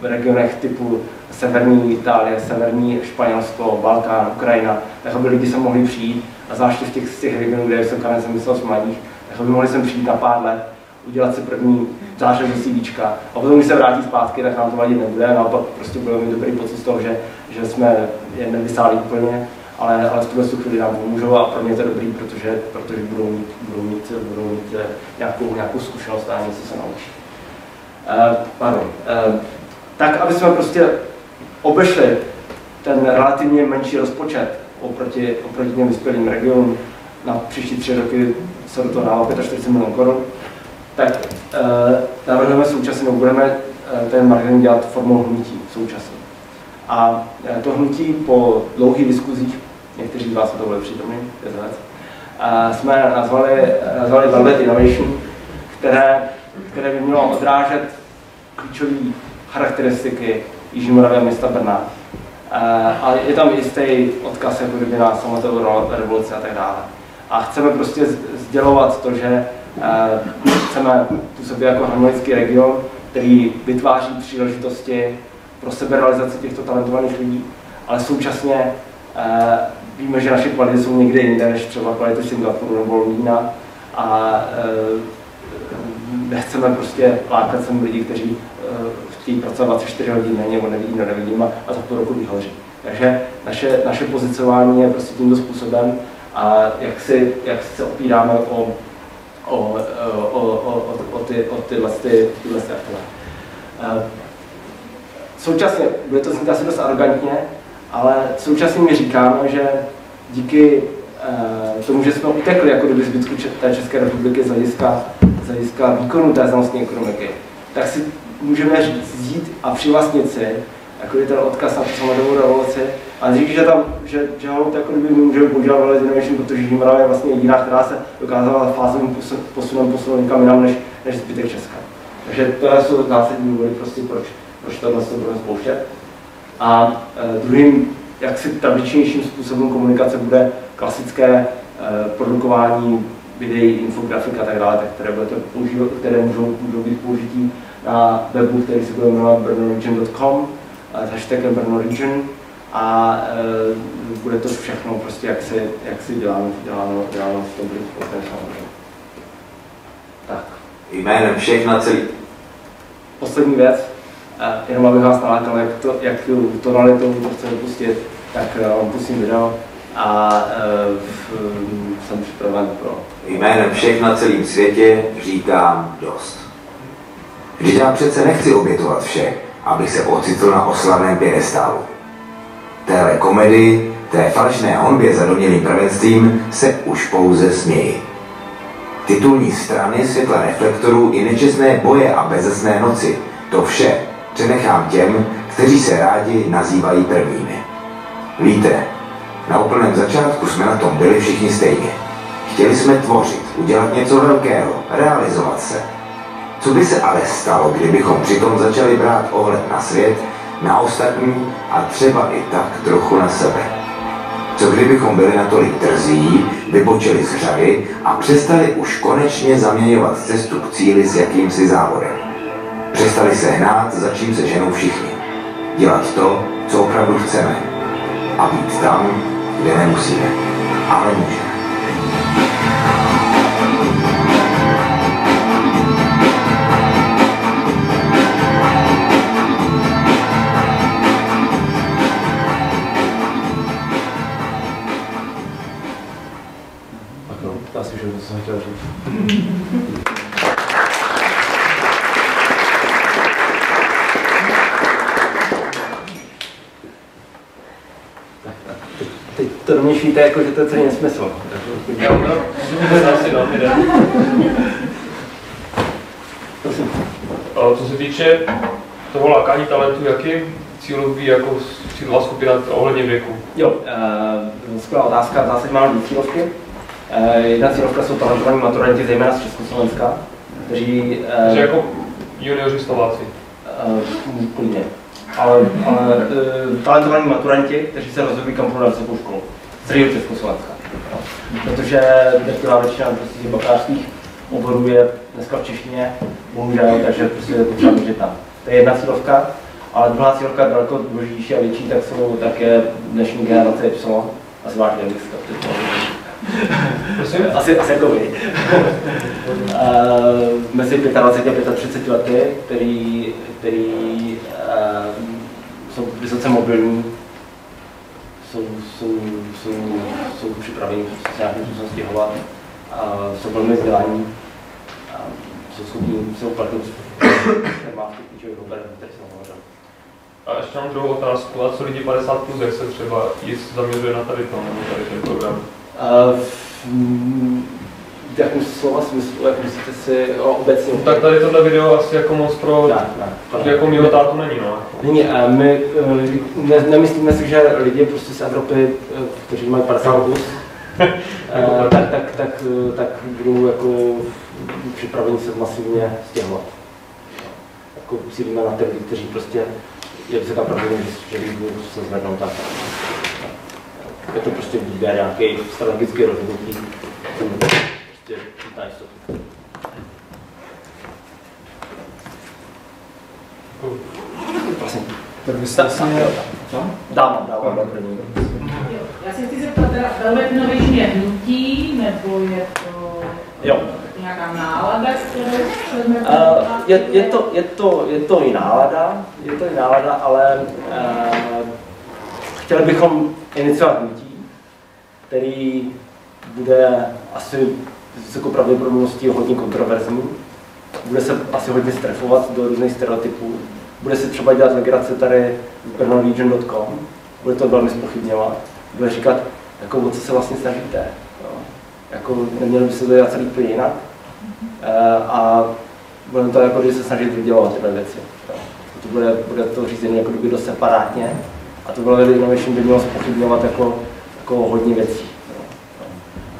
v regionech typu severní Itálie, severní Španělsko, Balkán, Ukrajina, tak aby lidi se mohli přijít, a zvláště v těch, z těch regionů, kde je vysoká nezaměstnanost mladých, to by mohli sem přijít na pár let, udělat si první zářez do CD a potom, když se vrátí zpátky, tak nám to vadit nebude, naopak prostě budeme mít dobrý pocit z toho, že, že jsme je nevysáli úplně, ale, ale v tuhle chvíli nám pomůžou a pro mě to je dobrý, protože, protože budou mít, budou mít, budou mít eh, nějakou, nějakou zkušenost a něco se naučí. Uh, pardon. Uh, tak, aby jsme prostě obešli ten relativně menší rozpočet oproti, oproti těm vyspělým regionům, na příští tři roky se do toho dává 45 milionů korun, tak uh, navrhujeme současně, budeme uh, ten marketing dělat formou hnutí současně. A uh, to hnutí po dlouhých diskuzích, někteří z vás to byli přítomní, jsme nazvali, nazvali Velvet Innovation, které, které by mělo odrážet klíčové charakteristiky Jižní Moravy a města Brna. A je tam jistý odkaz jako kdyby na samotovou revoluci a tak dále. A chceme prostě sdělovat to, že chceme působit jako harmonický region, který vytváří příležitosti pro seberealizaci těchto talentovaných lidí, ale současně víme, že naše kvality jsou někde jinde než třeba kvality Singapuru nebo Londýna a nechceme prostě lákat sem lidi, kteří chtějí pracovat 24 hodin denně, nebo nevidí, no nevidím, a, za půl roku vyhoří. Takže naše, naše pozicování je prostě tímto způsobem a jak, si, jak se opíráme o, o, o, o, o, o, ty, o tyhle, ty, tyhle ty aktiva. Současně, bude to znít asi dost arrogantně, ale současně mi říkáme, že díky tomu, že jsme utekli jako kdyby zbytku České republiky z hlediska, z hlediska výkonu té znalostní ekonomiky, tak si můžeme vzít a přivlastnit si, jako je ten odkaz na tu samotovou revoluci, a říct, že tam, že, že ho jako kdyby můžeme používat Valley Innovation, protože Jižní je vlastně jediná, která se dokázala fázovým posunem posunout někam jinam než, než zbytek Česka. Takže to jsou zásadní důvody, prostě proč, proč tohle to budeme spouštět. A e, druhým, jak si tradičnějším způsobem komunikace bude klasické e, produkování videí, infografik a tak dále, tak které, budete používat, které můžou, můžou být použití na webu, který se bude jmenovat brnoregion.com s hashtagem brnoregion a e, bude to všechno prostě, jak si, jak si děláme, děláme, děláme v tom British Tak. Jménem všech na celý. Poslední věc, e, jenom abych vás nalákal, jak, to, jak tu tonalitu to chce pustit, tak vám pustím video a e, jsem připraven pro... Jménem všech na celém světě říkám dost. Vždyť já přece nechci obětovat vše, abych se ocitl na oslavném pědestálu. Téhle komedii, té falešné honbě za domělým prvenstvím se už pouze směji. Titulní strany světla reflektorů i nečestné boje a bezesné noci, to vše přenechám těm, kteří se rádi nazývají prvními. Víte, na úplném začátku jsme na tom byli všichni stejně. Chtěli jsme tvořit, udělat něco velkého, realizovat se, co by se ale stalo, kdybychom přitom začali brát ohled na svět, na ostatní a třeba i tak trochu na sebe? Co kdybychom byli natolik drzí, vybočili z řady a přestali už konečně zaměňovat cestu k cíli s jakýmsi závodem? Přestali se hnát, za čím se ženou všichni. Dělat to, co opravdu chceme. A být tam, kde nemusíme, ale můžeme. jsem chtěl říct. Teď to do mě švíte, jako, že to je celý nesmysl. Co se týče toho lákání talentu, jaký cílový jako cílová skupina ohledně věku? Jo, uh, skvělá otázka, v zásadě máme dvě cílovky. Uh, jedna cílovka jsou talentovaní maturanti, zejména z Československa, kteří... Uh, Takže jako junioři Slováci? Uh, klidně. Ale, ale uh, talentovaní maturanti, kteří se rozhodují kam pro vysokou školu. Celého Československa. No. Protože drtivá většina prostě těch bakalářských oborů je dneska v češtině, bohužel, takže prostě je potřeba držet tam. To je jedna cílovka. Ale druhá cílovka daleko důležitější a větší, tak jsou také dnešní generace Y, asi vážně dneska Prosím? asi, asi jako vy. uh, mezi 25 a 35 lety, který, který uh, jsou vysoce mobilní, jsou, jsou, jsou, jsou připraveni se nějakým způsobem stěhovat, a jsou velmi vzdělaní, a jsou schopni se uplatnit v firmách klíčových oborech, které jsem hovořil. A ještě mám druhou otázku. A co lidi 50 plus, jak se třeba zaměřuje na tady to, nebo tady ten program? Uh, v jakém slova smyslu, jak myslíte si o obecně? No, tak tady tohle video asi jako moc pro... Ne, ne, ne. jako mýho tátu není, no. Není, a my eh, ne, nemyslíme si, že lidi prostě z Evropy, eh, kteří mají 50 plus, eh, tak, tak, tak, tak budou jako připraveni se masivně stěhovat. Jako cílíme na ty lidi, kteří prostě je vysoká pravděpodobnost, že když budou se zvednou, tak je to prostě výběr nějaký strategický rozhodnutí. Prostě na jistotu. Prosím. Tak vy jste vlastně... Dám, dám, dám první. Jo, Já se chci zeptat, teda Velvet Innovation je hnutí, nebo je to Jo. nějaká nálada, kterou chceme Uh, je, je, to, je, to, je to i nálada, je to i nálada, ale uh, chtěli bychom iniciovat hnutí, který bude asi s vysokou pravděpodobností hodně kontroverzní, bude se asi hodně strefovat do různých stereotypů, bude se třeba dělat legrace tady z brnolegion.com, bude to velmi spochybňovat, bude říkat, jako o co se vlastně snažíte, jo. jako nemělo by se to dělat celý úplně jinak, Eh, a budeme to jako, když se snažit vydělat tyhle věci. Jo. To bude, bude to řízení jako kdyby dost separátně a to bylo Innovation by mělo spochybňovat jako, jako hodně věcí. Jo.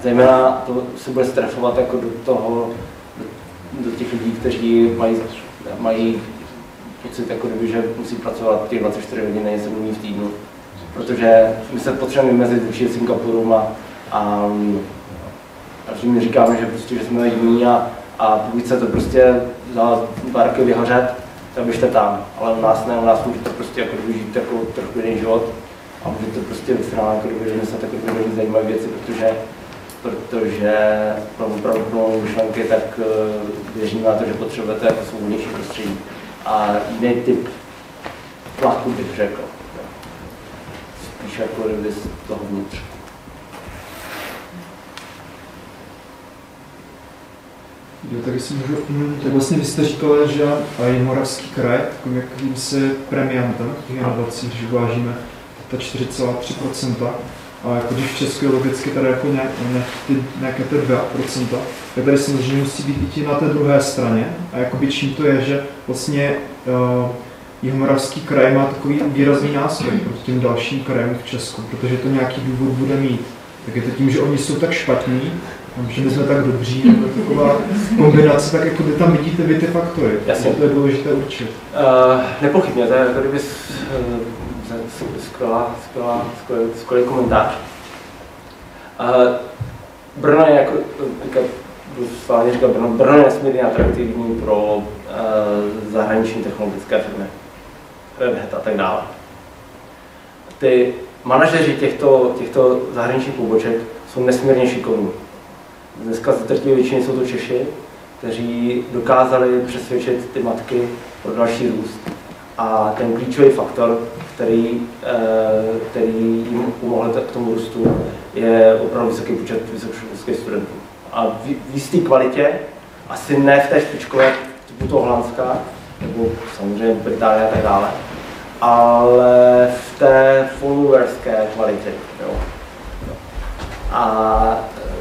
Zejména to se bude strefovat jako do toho, do, do těch lidí, kteří mají, mají pocit, jako kdyby, že musí pracovat těch 24 hodin, 7 dní v týdnu. Protože my se potřebujeme vymezit vůči Singapurům a, a a že mi říkáme, že, prostě, že jsme jiní a, a pokud se to prostě za dva roky vyhořet, tak běžte tam. Ale u nás ne, u nás můžete prostě jako žít jako trochu jiný život a můžete prostě v finále jako kdyby vymyslet jako kdyby velmi zajímavé věci, protože protože pro opravdu myšlenky tak eh, věřím na to, že potřebujete jako svobodnější prostředí a jiný typ tlaku bych řekl. Spíš jako kdyby z toho vnitř. Jo, tak jestli můžu, hm, tak vlastně vy jste říkal, že i Moravský kraj takovým jakýmsi premiantem těch inovací, když vážíme ta 4,3%, a jako když v Česku je logicky tady jako nějak, ne, ty, nějaké ty 2%, tak tady samozřejmě musí být i ti na té druhé straně. A jakoby čím to je, že vlastně uh, Jihomoravský kraj má takový výrazný náskok proti těm dalším krajům v Česku, protože to nějaký důvod bude mít. Tak je to tím, že oni jsou tak špatní, že my jsme tak dobří, nebo taková kombinace, tak jako tam vidíte vy ty faktory. Jasně. To je důležité určit. Uh, nepochybně, to je jako kdyby eh, skvělá, skvělá, skvělý, skvělý komentář. Uh, Brno je jako, teďka budu říkat Brno, Brno je nesmírně atraktivní pro uh, zahraniční technologické firmy, Red a tak dále. Ty manažeři těchto, těchto zahraničních poboček jsou nesmírně šikovní. Dneska z drtivé většiny jsou to Češi, kteří dokázali přesvědčit ty matky pro další růst. A ten klíčový faktor, který, eh, který jim pomohl k tomu růstu, je opravdu vysoký počet vysokoškolských studentů. A v, v jisté kvalitě, asi ne v té špičkové typu toho Holandska, nebo samozřejmě Británie a tak dále, ale v té followerské kvalitě. Jo. A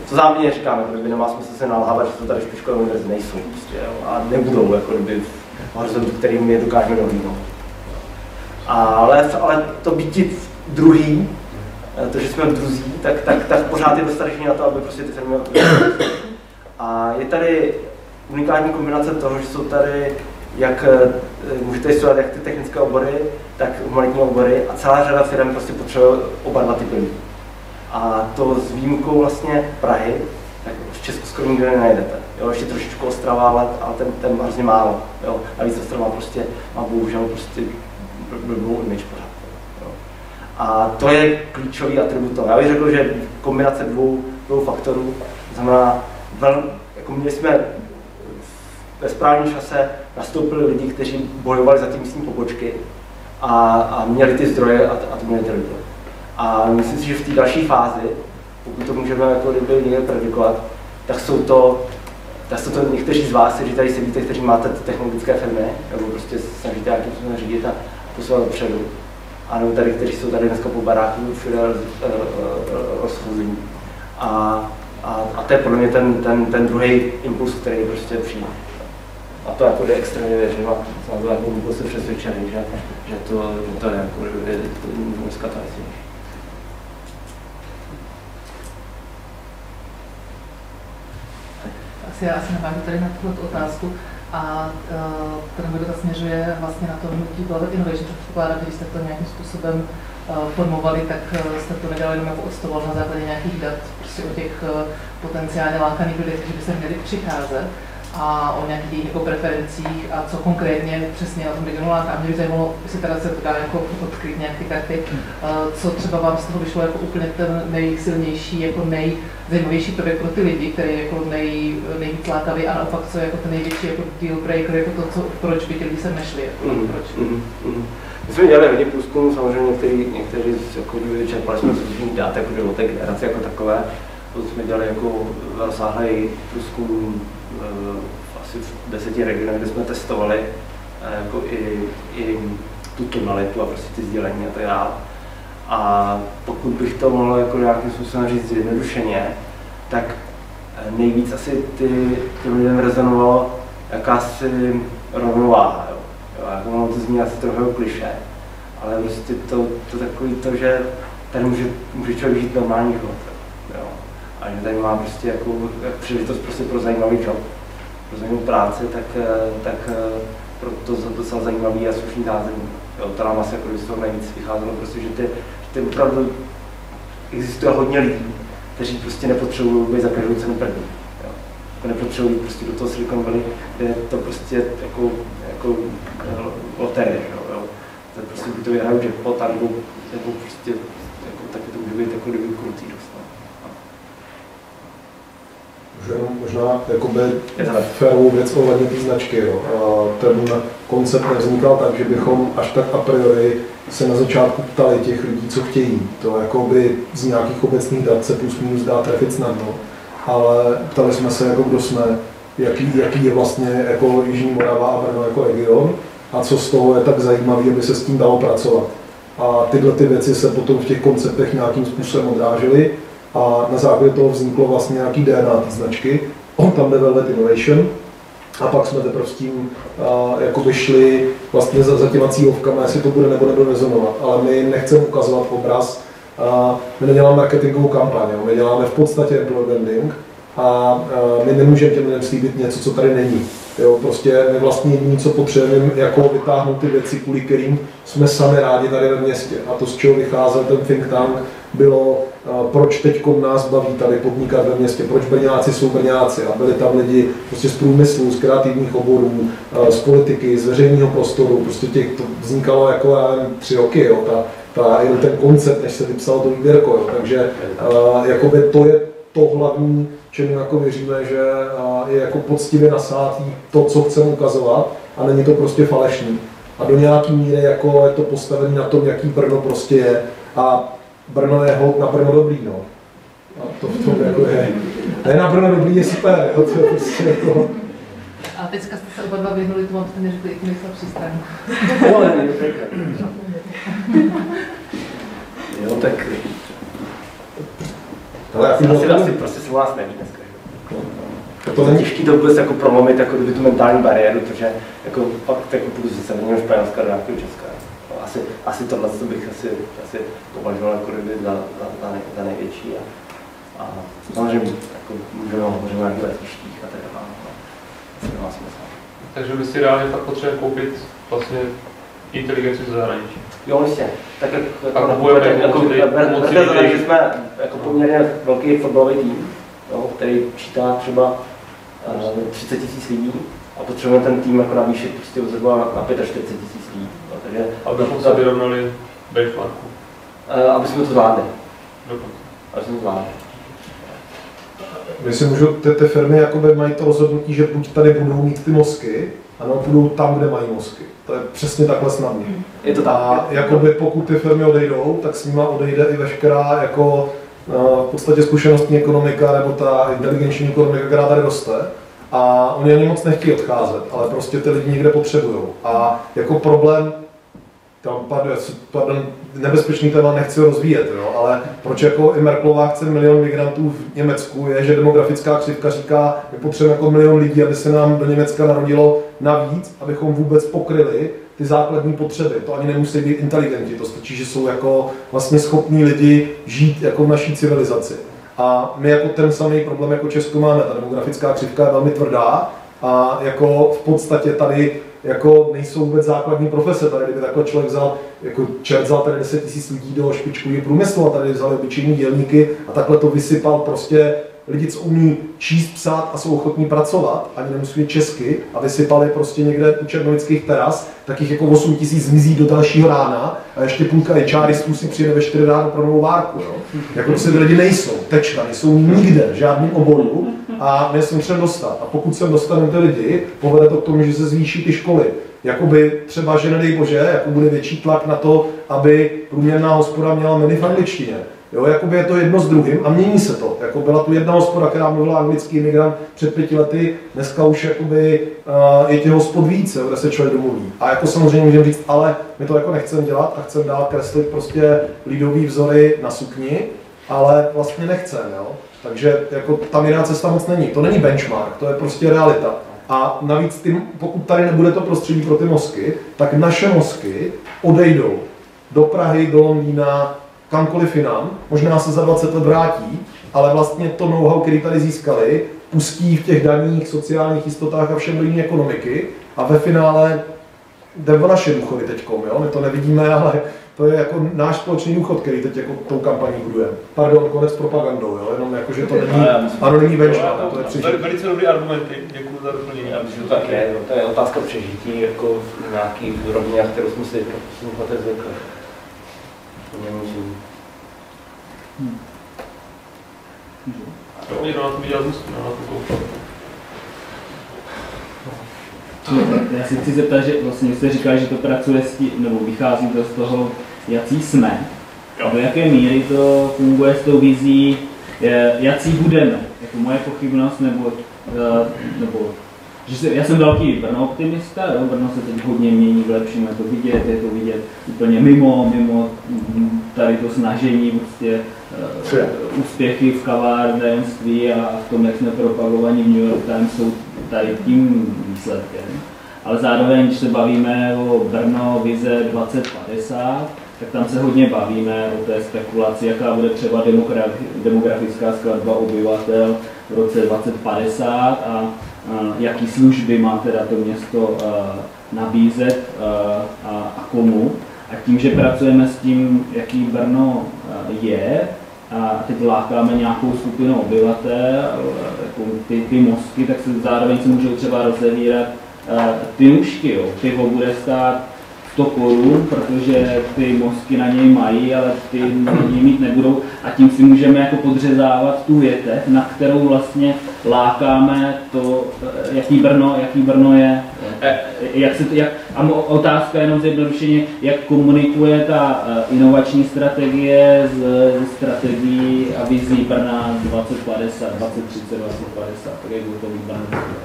to záměrně říkám, jako kdyby nemá smysl se nalhávat, že to tady špičkové univerzity nejsou prostě, jo, a nebudou, jako kdyby v horizontu, kterým je dokážeme dohlídnout. Ale, ale to být druhý, eh, to, že jsme druzí, tak, tak, tak pořád je dostatečný na to, aby prostě ty firmy. A je tady unikátní kombinace toho, že jsou tady jak eh, můžete studovat jak ty technické obory, tak humanitní obory a celá řada firm prostě potřebuje oba dva typy lidí. A to s výjimkou vlastně Prahy, tak v Česku skoro nikde nenajdete. Jo, ještě trošičku Ostrava, ale ten, ten hrozně málo. Jo. A víc Ostrava prostě má bohužel prostě blbou image pořád. Jo. A to je klíčový atribut toho. Já bych řekl, že kombinace dvou dvou faktorů. To znamená, vel, jako měli jsme ve správném čase nastoupili lidi, kteří bojovali za ty místní pobočky a, a měli ty zdroje a, a to měli ty lidi. A myslím si, že v té další fázi, pokud to můžeme jako kdyby někde predikovat, tak jsou to, tak jsou to někteří z vás, kteří tady sedíte, kteří máte ty technologické firmy, nebo prostě snažíte nějakým způsobem řídit a posouvat dopředu. A nebo tady, kteří jsou tady dneska po baráku všude rozchození. A, a, a to je podle mě ten, ten, ten druhý impuls, který prostě přijde. A to jako je extrémně věřím a jsem to jako vůbec přesvědčený, že, že, to, že to je jako, že to dneska to je Asi já asi navážu tady na tuto otázku. A uh, ten můj dotaz směřuje vlastně na to hnutí Blavet Innovation. Předpokládám, když jste to nějakým způsobem uh, formovali, tak uh, jste to nedělali jenom jako odstoval na základě nějakých dat prostě o těch potenciálně lákaných lidech, kteří by se měli přicházet a o nějakých jako preferencích a co konkrétně přesně na tom regionu láká. A mě by zajímalo, jestli teda se to dá jako odkryt nějak ty karty, co třeba vám z toho vyšlo jako úplně ten nejsilnější, jako nejzajímavější prvek pro ty lidi, který je jako nej, nejvíc lákavý a naopak co je jako ten největší jako deal breaker, jako to, co, proč by ti lidi se nešli. Jako, mm, proč. Mm, mm. My jsme dělali hodně průzkumů, samozřejmě některý, někteří jako čerpali jsme z dát jako do té generace jako takové. To jsme dělali jako rozsáhlý průzkum Eh, asi v deseti regionech, kde jsme testovali eh, jako i, i tu tonalitu a prostě ty sdělení a tak dále. A pokud bych to mohl jako nějakým způsobem říct zjednodušeně, tak eh, nejvíc asi ty, těm lidem rezonovalo jakási rovnováha. Jo. Jo, jako ono to zní asi trochu kliše, ale prostě to, to takový to, že tady může, může člověk žít normální život. Jo a že tady má prostě jako příležitost prostě pro zajímavý job, pro zajímavou práci, tak, eh, tak eh, pro to docela zajímavý a slušný zázemí. Jo, to nám asi jako z toho nejvíc vycházelo, prostě, že ty, že ty opravdu existuje hodně lidí, kteří prostě nepotřebují být za každou cenu první. Jo. Jako nepotřebují prostě do toho Silicon Valley, kde to prostě jako, jako eh, loterie. Jo, jo. To prostě by to vyhrál jackpot, nebo, nebo prostě jako, taky to může být jako kdyby krutý No. Můžu možná jakoby férovou věc ohledně té značky. Jo. A ten koncept nevznikal tak, že bychom až tak a priori se na začátku ptali těch lidí, co chtějí. To jakoby z nějakých obecných dat se plus minus dá trefit snadno, ale ptali jsme se, jako kdo jsme, jaký, jaký je vlastně jako Jižní Morava a Brno jako region a co z toho je tak zajímavé, aby se s tím dalo pracovat. A tyhle ty věci se potom v těch konceptech nějakým způsobem odrážely a na základě toho vzniklo vlastně nějaký DNA té značky, on tam jde Velvet Innovation, a pak jsme teprve s tím uh, jakoby šli vlastně za, za těma cílovkama, jestli to bude nebo nebude rezonovat. Ale my nechceme ukazovat obraz, uh, my neděláme marketingovou kampaň, my děláme v podstatě employer branding a uh, my nemůžeme těm lidem slíbit něco, co tady není. Jo, prostě my vlastně jediné, co potřebujeme, jako vytáhnout ty věci, kvůli kterým jsme sami rádi tady ve městě. A to, z čeho vycházel ten think tank, bylo, proč teď nás baví tady podnikat ve městě, proč Brňáci jsou Brňáci a byli tam lidi prostě z průmyslu, z kreativních oborů, z politiky, z veřejného prostoru, prostě těch, to vznikalo jako já nevím, tři roky, jo, ta, ta, jenom ten koncept, než se vypsalo to výběrko, jo, takže jakoby to je to hlavní, čemu jako věříme, že je jako poctivě nasátý to, co chceme ukazovat a není to prostě falešný. A do nějaký míry jako je to postavené na tom, jaký Brno prostě je. A Brno je hold na Brno dobrý, no. A to v tom jako je. Ne na Brno dobrý je super, jo, to je prostě jako... A teďka jste se oba dva vyhnuli tomu, abyste neřekli i nejslabší stranu. jo, tak... Ale asi, asi, asi prostě se u nás neví dneska. To není těžký to vůbec jako prolomit jako tu mentální bariéru, protože jako fakt jako půjdu ze severního Španělska do nějakého Česka asi, asi tohle to bych asi, asi považoval jako kdyby za, za, za, nej, za největší. A, a samozřejmě jako můžeme hovořit o nějakých letištích a tak dále. No, Takže by si reálně fakt potřeboval koupit vlastně inteligenci ze zahraničí. Jo, jistě. Tak jak, a jako, kupujeme jako, jako, že jsme jako poměrně velký fotbalový tým, jo, který čítá třeba uh, 30 tisíc lidí a potřebujeme ten tým jako navýšit prostě zhruba na 45 tisíc lidí. Takže, abychom se vyrovnali benchmarku. Uh, aby jsme to zvládli. Dokonce. Aby jsme to zvládli. My si můžu, ty, ty firmy jakoby mají to rozhodnutí, že buď tady budou mít ty mozky, ano, budou tam, kde mají mozky. To je přesně takhle snadné. Je to tak. A jakoby pokud ty firmy odejdou, tak s nima odejde i veškerá jako eh, v podstatě zkušenostní ekonomika nebo ta inteligenční ekonomika, která tady roste. A oni ani moc nechtějí odcházet, ale prostě ty lidi někde potřebují. A jako problém tam, pardon, pardon, nebezpečný téma nechci rozvíjet, jo, ale proč jako i Merklová chce milion migrantů v Německu, je, že demografická křivka říká, my potřebujeme jako milion lidí, aby se nám do Německa narodilo navíc, abychom vůbec pokryli ty základní potřeby. To ani nemusí být inteligenti, to stačí, že jsou jako vlastně schopní lidi žít jako v naší civilizaci. A my jako ten samý problém jako Česko máme, ta demografická křivka je velmi tvrdá a jako v podstatě tady jako nejsou vůbec základní profese. Tady kdyby takhle člověk vzal, jako čert vzal tady 10 tisíc lidí do špičkového průmyslu a tady vzal obyčejní dělníky a takhle to vysypal prostě lidi, co umí číst, psát a jsou ochotní pracovat, ani nemusí česky, a vysypali prostě někde u černovických teras, tak jich jako 8 tisíc zmizí do dalšího rána a ještě půlka čáristů si přijde ve 4 ráno pro novou várku. Jo? Jako to se lidi nejsou, tečka, nejsou nikde, v žádném oboru a se musíme dostat. A pokud se dostaneme ty lidi, povede to k tomu, že se zvýší ty školy. Jakoby třeba, že nedej bože, jako bude větší tlak na to, aby průměrná hospoda měla menu v angličtině Jo, jakoby je to jedno s druhým a mění se to. Jako byla tu jedna hospoda, která mluvila anglický imigrant před pěti lety, dneska už jakoby, uh, je těch hospod více, kde se člověk domluví. A jako samozřejmě můžeme říct, ale my to jako nechceme dělat a chceme dál kreslit prostě lidový vzory na sukni, ale vlastně nechceme. Takže jako tam jiná cesta moc není. To není benchmark, to je prostě realita. A navíc, ty, pokud tady nebude to prostředí pro ty mozky, tak naše mozky odejdou do Prahy, do Londýna, kamkoliv jinam, možná se za 20 let vrátí, ale vlastně to know-how, který tady získali, pustí v těch daních, sociálních jistotách a všem do jiné ekonomiky a ve finále jde o naše důchody teď, jo? my to nevidíme, ale to je jako náš společný důchod, který teď jako tou kampaní budujeme. Pardon, konec propagandou, jo? jenom jako, že to není benchmark, to je přežití. Velice dobrý argumenty, děkuji za doplnění. Myslím, že to tak je, no, to je otázka přežití jako v nějaký rovině, kterou jsme si zvykli. To nemusím. Hmm. Jo, někdo na to viděl na to Já si chci zeptat, že vlastně jste říkal, že to pracuje s tím, nebo vychází to z toho, jaký jsme. A do jaké míry to funguje s tou vizí, jaký budeme. Jako moje pochybnost, nebo, eh, nebo že se, já jsem velký Brno optimista, jo, Brno se teď hodně mění v lepším, je to vidět, je to vidět úplně mimo, mimo tady to snažení, prostě uh, úspěchy v kavárnenství a v tom, jak jsme propagovaní v New York Times, jsou tady tím výsledkem. Ale zároveň, když se bavíme o Brno vize 2050, tak tam se hodně bavíme o té spekulaci, jaká bude třeba demografická skladba obyvatel v roce 2050 a jaký služby má teda to město nabízet a, a komu. A tím, že pracujeme s tím, jaký Brno je, a teď lákáme nějakou skupinu obyvatel, jako ty, ty mozky, tak se zároveň se můžou třeba rozevírat ty nůžky. Jo. Pivo bude stát 100 korun, protože ty mozky na něj mají, ale ty něj mít nebudou. A tím si můžeme jako podřezávat tu větev, na kterou vlastně lákáme to, jaký Brno, jaký Brno je. Jak se to, jak, a otázka jenom zjednodušeně, jak komunikuje ta eh, inovační strategie z, z strategií a vizí Brna 2050, 2030, 2050, tak jak to já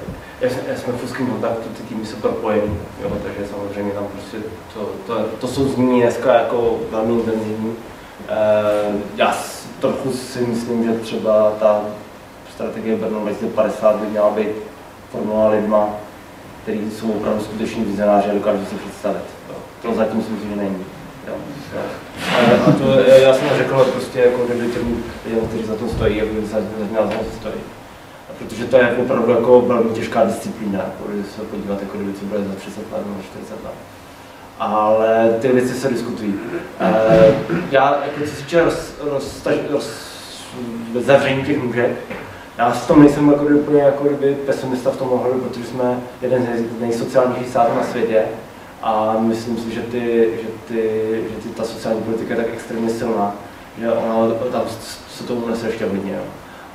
jsme v úzkém kontaktu, ty týmy jsou propojení, jo, takže samozřejmě tam prostě to, to, to jsou znění dneska jako velmi intenzivní. E, já trochu si myslím, že třeba ta strategie Brno 2050 by měla být formulovaná lidma, kteří jsou opravdu skuteční vizionáři a dokážou si představit. Jo. To zatím si myslím, že není. Jo. A to já jsem řekl prostě jako kdyby těm lidem, kteří za to stojí, aby za, za, za to stojí protože to je opravdu jako velmi těžká disciplína, jako, když se podívat, jako kdyby co bude za 30 let nebo 40 let. Ale ty věci se diskutují. E, já, jako co se týče zavření těch nůžek, já v tom nejsem jako úplně jako kdyby pesimista v tom ohledu, protože jsme jeden z nejsociálnějších států na světě a myslím si, že, ty, že, ty, že ty, ta sociální politika je tak extrémně silná, že ona tam se tomu nese ještě hodně. Jo.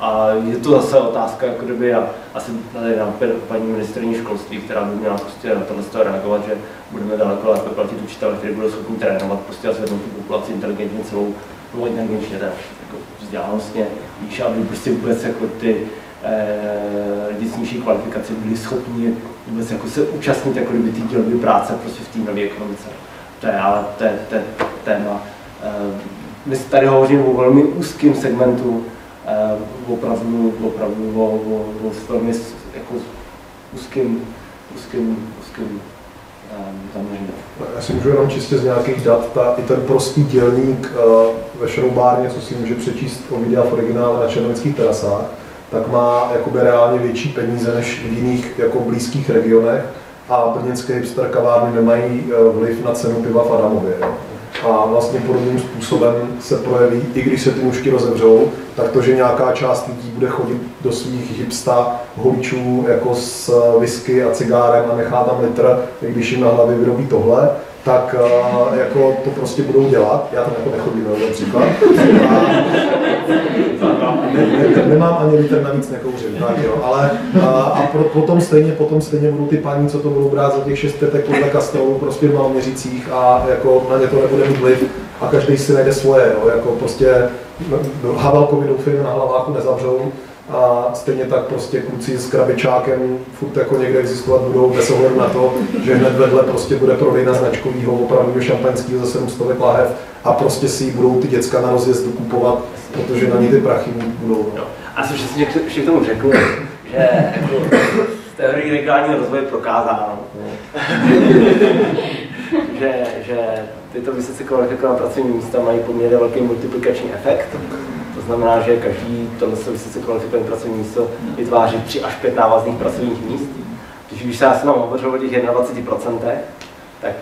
A je to zase otázka, jako kdyby já asi tady na paní ministrině školství, která by měla prostě na tohle reagovat, že budeme daleko lépe platit učitele, kteří budou schopni trénovat prostě a zvednout tu populaci inteligentně celou, no inteligentně teda, jako vzdělanostně, víš, aby prostě vůbec jako ty eh, lidi s nižší kvalifikací byli schopni vůbec jako se účastnit jako kdyby ty dělby práce prostě v té nové ekonomice. To je ale to je, to je téma. Eh, my tady hovoříme o velmi úzkém segmentu opravdu, opravdu o, o, o velmi jako úzkým, úzkým, úzkým um, zaměřením. Já si můžu jenom čistě z nějakých dat, ta, i ten prostý dělník uh, ve šroubárně, co si může přečíst o videa v originále na černovických terasách, tak má jakoby reálně větší peníze než v jiných jako blízkých regionech a brněnské hipster kavárny nemají vliv na cenu piva v Adamově. Jo a vlastně podobným způsobem se projeví, i když se ty nůžky rozevřou, tak to, že nějaká část lidí bude chodit do svých hipsta holičů jako s whisky a cigárem a nechá tam litr, i když jim na hlavě vyrobí tohle, tak uh, jako to prostě budou dělat. Já tam jako nechodím, no, například. A, ne, ne, nemám ani litr navíc nekouřím, tak jo, ale a, a pro, potom, stejně, potom stejně budou ty paní, co to budou brát za těch šest petek podle kastelu, prostě v maloměřicích a jako na ně to nebude mít vliv a každý si najde svoje, jo, jako prostě no, Havelkovi doufejme na hlaváku nezavřou, a stejně tak prostě kluci s krabičákem furt jako někde existovat budou bez ohledu na to, že hned vedle prostě bude prodejna značkovýho opravdu šampaňského za 700 láhev a prostě si budou ty děcka na rozjezdu kupovat, protože na ní ty prachy budou. No. A jsem přesně k tomu řekl, že jako teorii regionálního rozvoje prokázáno, že, že tyto vysoce kvalifikované pracovní místa mají poměrně velký multiplikační efekt znamená, že každý tohle se vysoce kvalifikované pracovní místo vytváří 3 až 5 návazných pracovních míst. Takže když se já jsem hovořil o těch 21%, tak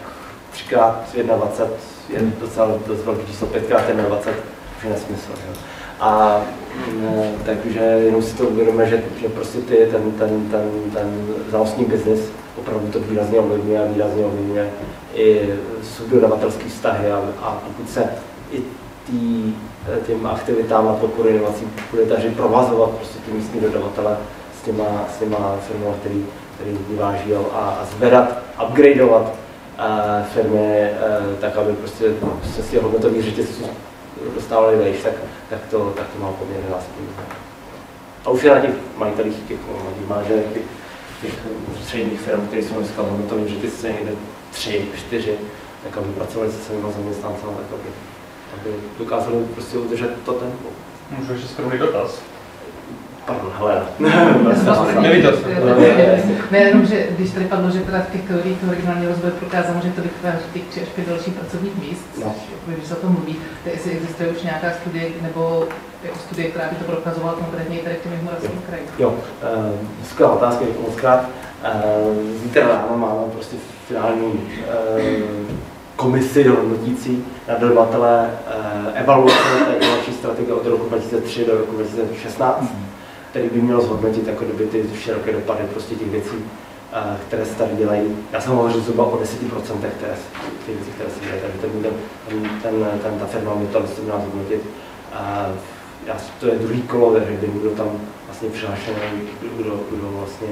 3x 21 je docela dost velký číslo, 5x 21 už je nesmysl. Že? A ne, takže jenom si to uvědomíme, že, že prostě ty, ten, ten, ten, ten znalostní biznis opravdu to výrazně ovlivňuje a výrazně ovlivňuje i subdodavatelské vztahy a, a pokud se i tý, těm aktivitám a podporu inovací bude dařit provazovat prostě ty místní dodavatele s těma, s těma firmami, který, který vyváží a, a zvedat, upgradeovat uh, firmy uh, tak, aby prostě se z těch hodnotových řetězců dostávali vejš, tak, tak, to, tak to má poměrně zásadní A už je na těch majitelích těch že těch, těch středních firm, které jsou dneska v hodnotovém řetězci někde tři, čtyři, tak aby pracovali se svými zaměstnanci, tak aby aby dokázali prostě udržet to tempo. Můžu ještě skromný dotaz? Pardon, hele. Neviděl jsem. Ne, jenom, že když tady padlo, že teda v těch teoriích toho regionálního rozvoje prokázalo, že to vytváří těch tři až pět dalších pracovních míst, no. když se o tom mluví, tak jestli existuje už nějaká studie, nebo jako studie, která by to prokazovala konkrétně tady v tom Jihomoravském kraji. Jo, uh, skvělá otázka, děkuji moc krát. Uh, zítra ráno máme prostě finální uh, komisi hodnotící na dodavatele eh, evaluace té inovační strategie od roku 2003 do roku 2016, mm-hmm. který by měl zhodnotit jako kdyby ty široké dopady prostě těch věcí, eh, které se tady dělají. Já jsem hovořil zhruba o 10%, které, ty věci, které se dělají, takže ten, ten, ten, ten, ta firma by to by měla zhodnotit. Já, to je druhý kolo, takže kdy budou tam vlastně přihlášený, kdo, kdo vlastně,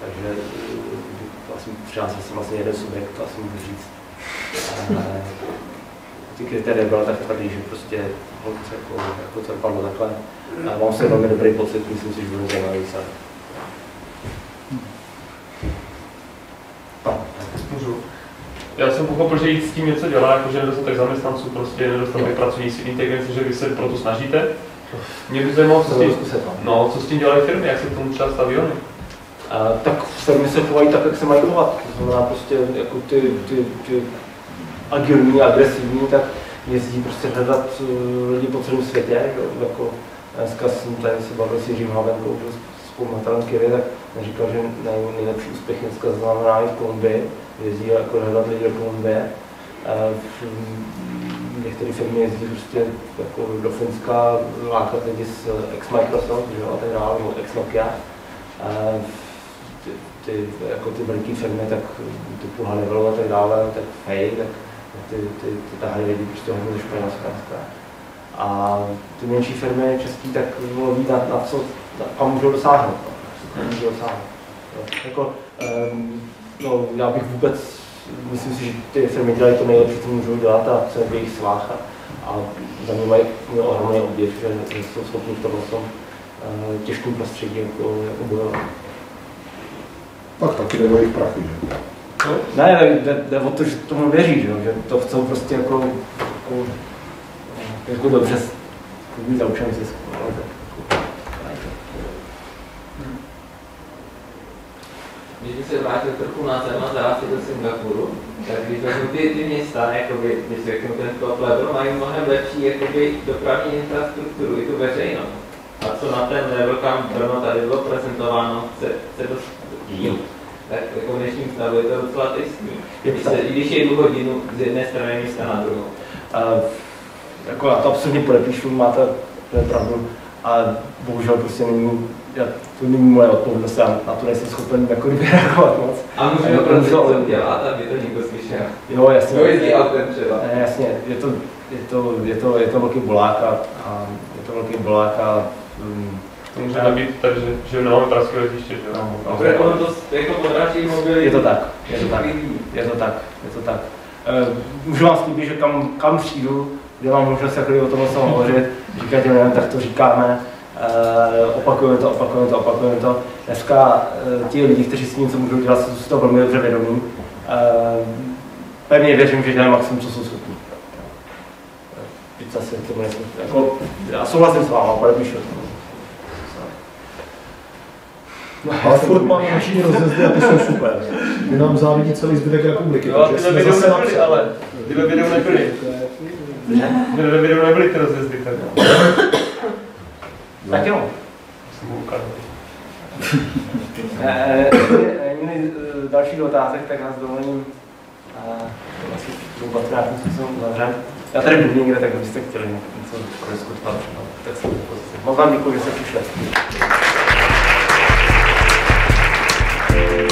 takže eh, vlastně přihlásil se vlastně jeden subjekt, to asi můžu říct ty kritéria byla tak tvrdý, že prostě jako, jako to dopadlo takhle. A mám se velmi dobrý pocit, myslím si, že bude zajímavý se. Já jsem pochopil, že jít s tím něco dělá, jako že nedostatek zaměstnanců, prostě nedostatek pracovní síly integrace, že vy se proto snažíte. Mě by zajímalo, co s tím, no, co s tím dělají firmy, jak se k tomu třeba staví oni. Tak firmy se chovají tak, jak se mají chovat. To znamená prostě jako ty, ty, ty agilní, agresivní, tak jezdí prostě hledat uh, lidi po celém světě. Jako dneska jsem tady se bavil s Jiřím Havenkou, spolumatelem Kivy, tak říkal, že nej, nejlepší úspěch dneska znamená i v Kolumbii. Jezdí jako hledat lidi do Kolumbie. Některé firmy jezdí prostě jako do Finska lákat lidi z ex-Microsoft že, a tak dále, nebo ex-Nokia ty, ty, jako ty velké firmy, tak typu Honeywell a tak dále, tak Fay, tak ty, ty, ty tahají lidi prostě hodně ze Španělska. A ty menší firmy český tak by bylo na, na co, na, kam můžou dosáhnout. No, kam můžou dosáhnout. No, jako, um, no, já bych vůbec, myslím si, že ty firmy dělají to nejlepší, co můžou dělat a co je v jejich svách. A, a za mě mají ohromný obdiv, že, že jsou schopni v tom uh, těžkém prostředí jako, jako bojovat. Pak taky jde o jejich prachy, že? Ne, jde, jde o to, že tomu věří, že, jo, že to chcou prostě jako, jako, jako dobře mít zaučený zisk. ale tak- Když bych se vrátil trochu na téma zrásty do Singapuru, tak když vezmu ty, ty města, jakoby, když řeknu ten top level, mají mnohem lepší jakoby, dopravní infrastrukturu, i tu veřejnost. A co na ten level, kam Brno tady bylo prezentováno, se, se dost díl. Tak jako v dnešním stavu je to docela tristní. Je Když, to se, tak. když je tu hodinu z jedné strany města na druhou. A, jako já to absolutně podepíšu, máte to pravdu. A bohužel prostě není, já, to není moje odpovědnost, já na to nejsem schopen jako reagovat moc. A můžeme prostě to- co dělat, aby to někdo slyšel. Jo, jasně. Kdo jezdí autem třeba. Ne, jasně, je to, je to, je to, je to velký bolák a, a je to velký bolák a um, To může nabít tak, že, že nemáme pražské letiště, že jo? No, Protože ono to jako podraží mobily. je to tak, je to tak, je to tak, je to tak. Eh, Můžu vám slíbit, že kam, kam přijdu, kde mám možnost jako o tom sam hovořit, říkat těm lidem, tak to říkáme, eh, opakujeme to, opakujeme to, opakujeme to. Dneska eh, ti lidi, kteří s tím něco můžou dělat, jsou si to velmi dobře vědomí. Eh, Pevně věřím, že dělají maximum, co jsou schopni. Teď zase tomu nejsem, jako, já souhlasím s váma, podepíšu to. No, Ale furt máme naší rozjezdy a ty jsou super. My nám závidí celý zbytek republiky. Jo, takže ty ve jsme videu zase nebyly, ale ty ve videu nebyly. Ty ve videu nebyly ty rozjezdy, tak. Tak jo. Jsem koukal. Eh, Měli další otázek, tak nás dovolím eh, způsobem uzavřen. Já tady budu někde, tak kdybyste chtěli něco prodiskutovat, no, tak jsem Moc vám děkuji, že jste přišli. thank you